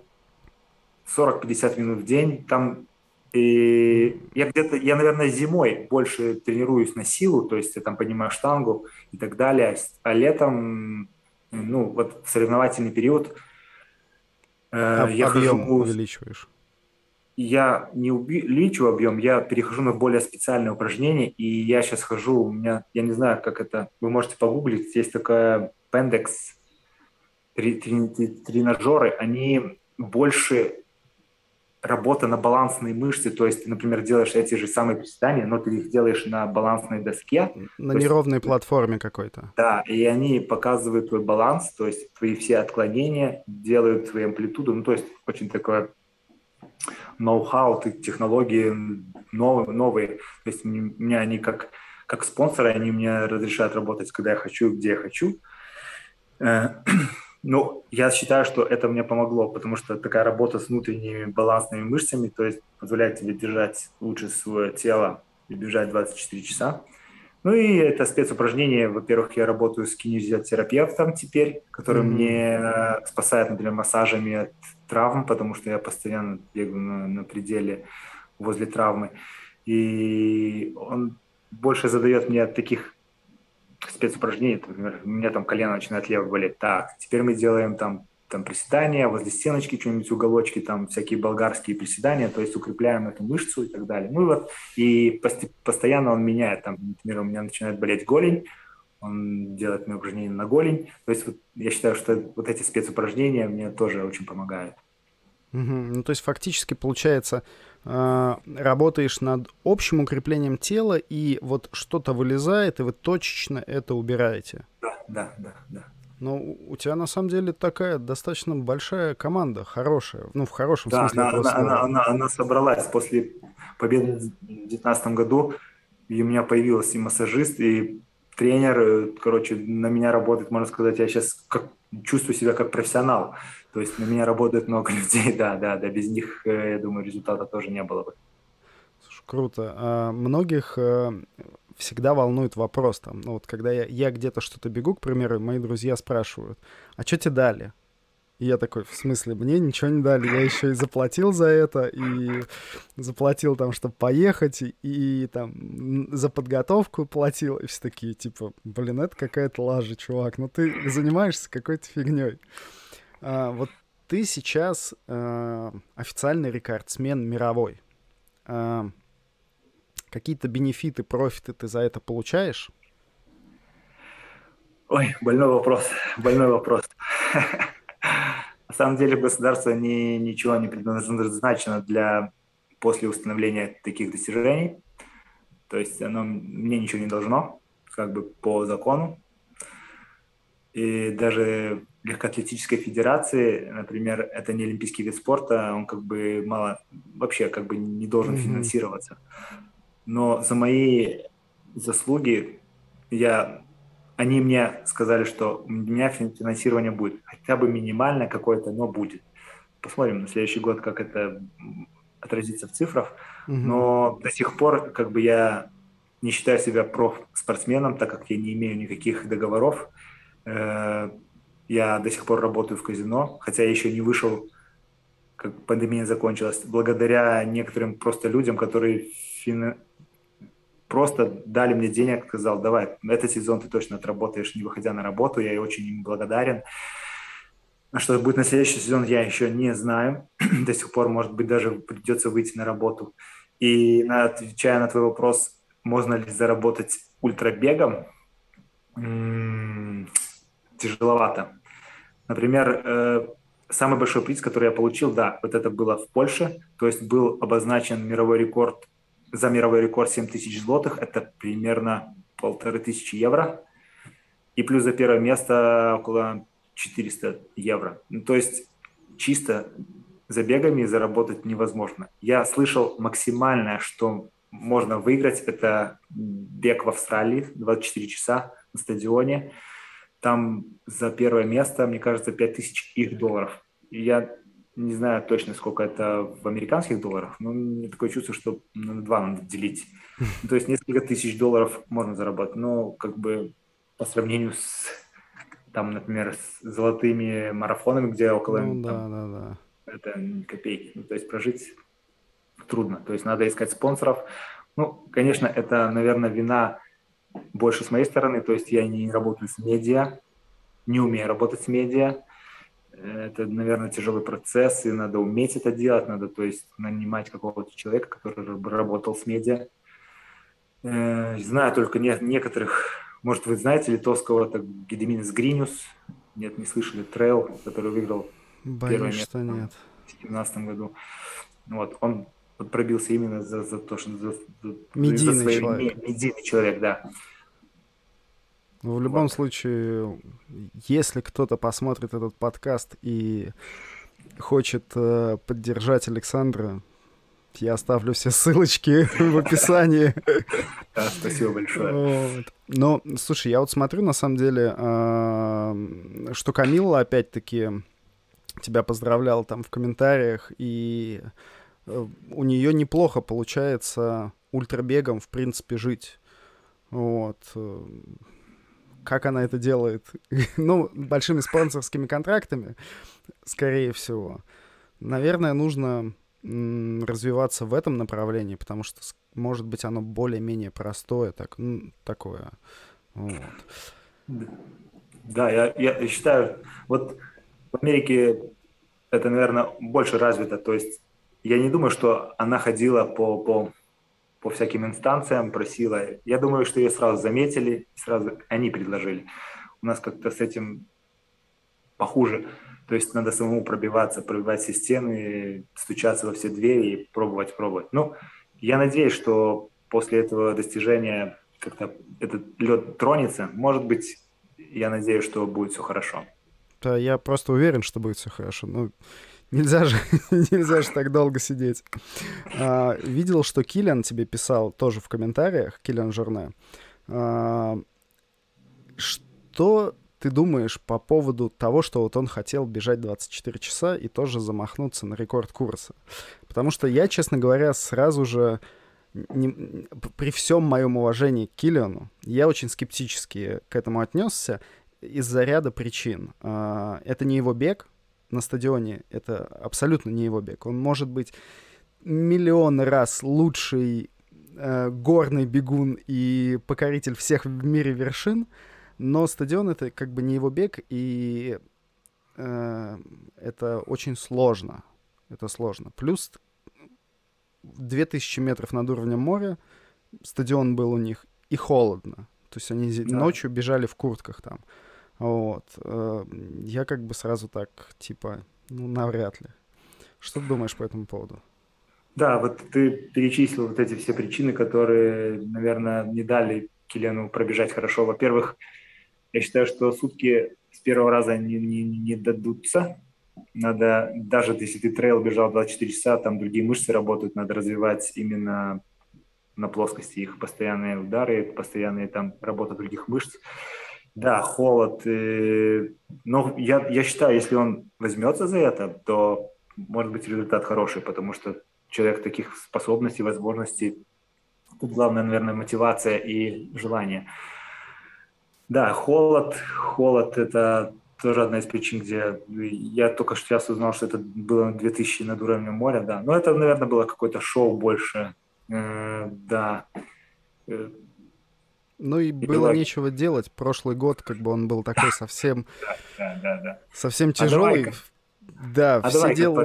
B: 40-50 минут в день. Там и я где-то, я, наверное, зимой больше тренируюсь на силу, то есть я там понимаю штангу и так далее, а летом, ну, вот в соревновательный период
A: а я объем хожу, увеличиваешь?
B: Я не увеличиваю объем, я перехожу на более специальные упражнения, и я сейчас хожу, у меня, я не знаю, как это, вы можете погуглить, есть такая Pendex тренажеры, они больше работа на балансной мышце, то есть ты, например, делаешь эти же самые приседания, но ты их делаешь на балансной доске.
A: На неровной есть, платформе какой-то.
B: Да, и они показывают твой баланс, то есть твои все отклонения, делают твою амплитуду, ну то есть очень такое ноу-хау, технологии новые, новые. То есть у меня они как, как спонсоры, они мне разрешают работать, когда я хочу, где я хочу. <clears throat> Ну, я считаю, что это мне помогло, потому что такая работа с внутренними балансными мышцами, то есть позволяет тебе держать лучше свое тело и бежать 24 часа. Ну и это спецупражнение. Во-первых, я работаю с кинезиотерапевтом теперь, который mm-hmm. мне э, спасает, например, массажами от травм, потому что я постоянно бегаю на, на пределе возле травмы. И он больше задает мне таких спецупражнений, например, у меня там колено начинает лево болеть, так, теперь мы делаем там там приседания, возле стеночки что-нибудь уголочки, там всякие болгарские приседания, то есть укрепляем эту мышцу и так далее. Ну вот, и постоянно он меняет, там, например, у меня начинает болеть голень, он делает мне упражнения на голень. То есть вот, я считаю, что вот эти спецупражнения мне тоже очень помогают.
A: Угу. Ну, то есть фактически получается, работаешь над общим укреплением тела, и вот что-то вылезает, и вы точечно это убираете.
B: Да, да, да, да.
A: Но у тебя на самом деле такая достаточно большая команда, хорошая, ну в хорошем
B: да,
A: смысле.
B: Она, она, она, она, она собралась после победы в 2019 году, и у меня появился и массажист, и тренер, э, короче, на меня работает, можно сказать, я сейчас как, чувствую себя как профессионал. То есть на меня работает много <laughs> людей, да, да, да, без них, э, я думаю, результата тоже не было бы.
A: Слушай, круто. А многих э, всегда волнует вопрос там, ну вот когда я, я где-то что-то бегу, к примеру, мои друзья спрашивают, а что тебе дали? И я такой, в смысле, мне ничего не дали, я еще и заплатил за это, и заплатил там, чтобы поехать, и, и там за подготовку платил, и все такие, типа, блин, это какая-то лажа, чувак, ну ты занимаешься какой-то фигней. А, вот ты сейчас а, официальный рекордсмен мировой. А, Какие-то бенефиты, профиты ты за это получаешь?
B: Ой, больной вопрос, больной вопрос. На самом деле государство ни, ничего не предназначено для после установления таких достижений. То есть оно мне ничего не должно, как бы по закону. И даже легкоатлетической федерации, например, это не олимпийский вид спорта, он как бы мало, вообще как бы не должен mm-hmm. финансироваться но за мои заслуги я, они мне сказали, что у меня финансирование будет, хотя бы минимально какое-то, но будет. Посмотрим на следующий год, как это отразится в цифрах. Угу. Но до сих пор как бы я не считаю себя проф-спортсменом, так как я не имею никаких договоров. Э, я до сих пор работаю в казино, хотя я еще не вышел, как пандемия закончилась, благодаря некоторым просто людям, которые фин просто дали мне денег, сказал, давай, этот сезон ты точно отработаешь, не выходя на работу, я очень им благодарен. А что будет на следующий сезон, я еще не знаю. <clears throat> До сих пор, может быть, даже придется выйти на работу. И отвечая на твой вопрос, можно ли заработать ультрабегом, тяжеловато. Например, э, самый большой приз, который я получил, да, вот это было в Польше, то есть был обозначен мировой рекорд за мировой рекорд 7 тысяч злотых, это примерно полторы тысячи евро. И плюс за первое место около 400 евро. Ну, то есть чисто забегами заработать невозможно. Я слышал максимальное, что можно выиграть, это бег в Австралии, 24 часа на стадионе. Там за первое место, мне кажется, 5000 их долларов. я не знаю точно, сколько это в американских долларах, но мне такое чувство, что на два надо делить. <laughs> То есть несколько тысяч долларов можно заработать, но как бы по сравнению с, там, например, с золотыми марафонами, где около...
A: Ну, да, да, да.
B: Это копейки. Ну, то есть прожить трудно. То есть надо искать спонсоров. Ну, конечно, это, наверное, вина больше с моей стороны. То есть я не работаю с медиа, не умею работать с медиа это, наверное, тяжелый процесс, и надо уметь это делать, надо, то есть, нанимать какого-то человека, который работал с медиа. Э, знаю только не, некоторых, может, вы знаете литовского, так, Гедеминес Гриниус, нет, не слышали, трейл, который выиграл
A: Боюсь, первое место что нет.
B: в 2017 году. Вот, он пробился именно за, за то, что за,
A: за, медийный за свои, человек.
B: Медийный человек, да.
A: Ну, в любом вот. случае, если кто-то посмотрит этот подкаст и хочет э, поддержать Александра, я оставлю все ссылочки <laughs> в описании.
B: Да, спасибо большое.
A: Но, слушай, я вот смотрю, на самом деле, э, что Камилла, опять-таки, тебя поздравлял там в комментариях, и у нее неплохо получается ультрабегом, в принципе, жить. Вот как она это делает? <laughs> ну, большими спонсорскими контрактами, скорее всего. Наверное, нужно развиваться в этом направлении, потому что, может быть, оно более-менее простое, так, ну, такое
B: Вот. Да, я, я считаю, вот в Америке это, наверное, больше развито. То есть я не думаю, что она ходила по, по, по всяким инстанциям, просила. Я думаю, что ее сразу заметили, сразу они предложили. У нас как-то с этим похуже. То есть надо самому пробиваться, пробивать все стены, стучаться во все двери и пробовать, пробовать. Ну, я надеюсь, что после этого достижения как-то этот лед тронется. Может быть, я надеюсь, что будет все хорошо.
A: Да, я просто уверен, что будет все хорошо. Ну, нельзя же, <laughs> нельзя же так долго сидеть. А, видел, что Киллиан тебе писал тоже в комментариях, Киллиан Журне. А, что ты думаешь по поводу того, что вот он хотел бежать 24 часа и тоже замахнуться на рекорд курса? Потому что я, честно говоря, сразу же не, при всем моем уважении к Киллиану, я очень скептически к этому отнесся из-за ряда причин. А, это не его бег на стадионе, это абсолютно не его бег. Он может быть миллион раз лучший э, горный бегун и покоритель всех в мире вершин, но стадион это как бы не его бег, и э, это очень сложно. Это сложно. Плюс 2000 метров над уровнем моря, стадион был у них, и холодно. То есть они да. ночью бежали в куртках там. Вот. Э, я как бы сразу так, типа, ну, навряд ли. Что ты думаешь по этому поводу?
B: Да, вот ты перечислил вот эти все причины, которые, наверное, не дали Килену пробежать хорошо. Во-первых, я считаю, что сутки с первого раза не, не, не дадутся. Надо, даже если ты трейл бежал 24 часа, там другие мышцы работают, надо развивать именно на плоскости их постоянные удары, постоянные там работа других мышц. Да, холод. Э, но я, я считаю, если он возьмется за это, то может быть результат хороший, потому что человек таких способностей, возможностей. Тут главное, наверное, мотивация и желание. Да, холод, холод – это тоже одна из причин, где я только сейчас узнал, что это было 2000 над уровнем моря, да. Но это, наверное, было какое-то шоу больше, э, да.
A: Э, ну и, и было нечего делать. Прошлый год, как бы он был такой совсем, <laughs> да, да, да, совсем тяжелый. А да, а все дел...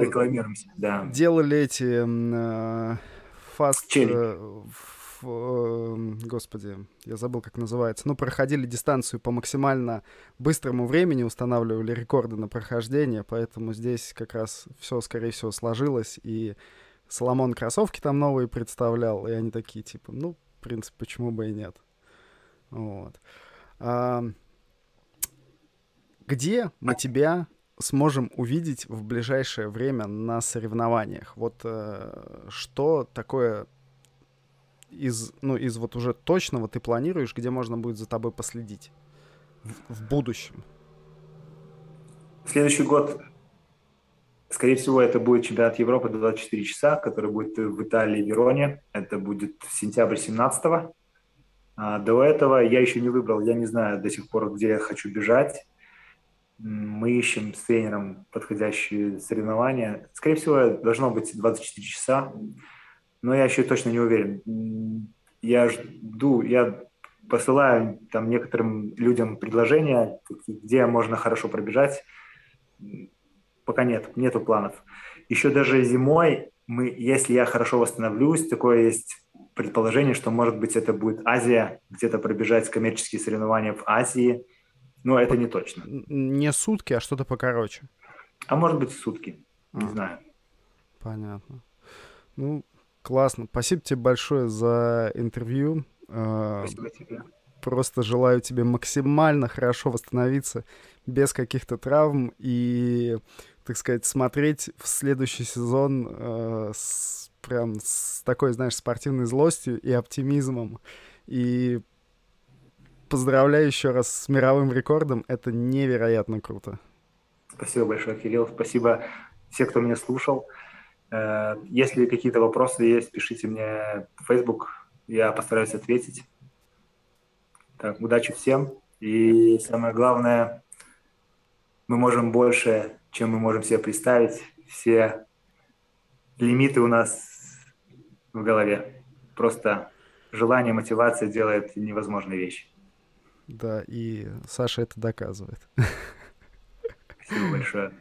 A: да. делали эти э, фаст, э, Эм, господи, я забыл, как называется, ну, проходили дистанцию по максимально быстрому времени, устанавливали рекорды на прохождение, поэтому здесь как раз все, скорее всего, сложилось, и Соломон кроссовки там новые представлял, и они такие, типа, ну, в принципе, почему бы и нет. Вот. А, где мы тебя сможем увидеть в ближайшее время на соревнованиях? Вот э, что такое из, ну, из вот уже точного ты планируешь, где можно будет за тобой последить в, в будущем?
B: Следующий год, скорее всего, это будет чемпионат Европы 24 часа, который будет в Италии, Вероне. Это будет сентябрь 17 -го. А до этого я еще не выбрал, я не знаю до сих пор, где я хочу бежать. Мы ищем с тренером подходящие соревнования. Скорее всего, должно быть 24 часа но я еще точно не уверен. Я жду, я посылаю там некоторым людям предложения, где можно хорошо пробежать. Пока нет, нету планов. Еще даже зимой, мы, если я хорошо восстановлюсь, такое есть предположение, что, может быть, это будет Азия, где-то пробежать коммерческие соревнования в Азии, но это не точно.
A: Не сутки, а что-то покороче.
B: А может быть, сутки, не а. знаю.
A: Понятно. Ну, Классно. Спасибо тебе большое за интервью. А, Спасибо тебе. Просто желаю тебе максимально хорошо восстановиться, без каких-то травм и, так сказать, смотреть в следующий сезон э, с, прям с такой, знаешь, спортивной злостью и оптимизмом. И поздравляю еще раз с мировым рекордом. Это невероятно круто.
B: Спасибо большое, Кирилл. Спасибо всем, кто меня слушал. Э, если какие-то вопросы есть, пишите мне в Facebook, я постараюсь ответить. Так, удачи всем. И самое главное, мы можем больше, чем мы можем себе представить. Все лимиты у нас в голове. Просто желание, мотивация делает невозможные вещи.
A: Да, и Саша это доказывает.
B: Спасибо большое.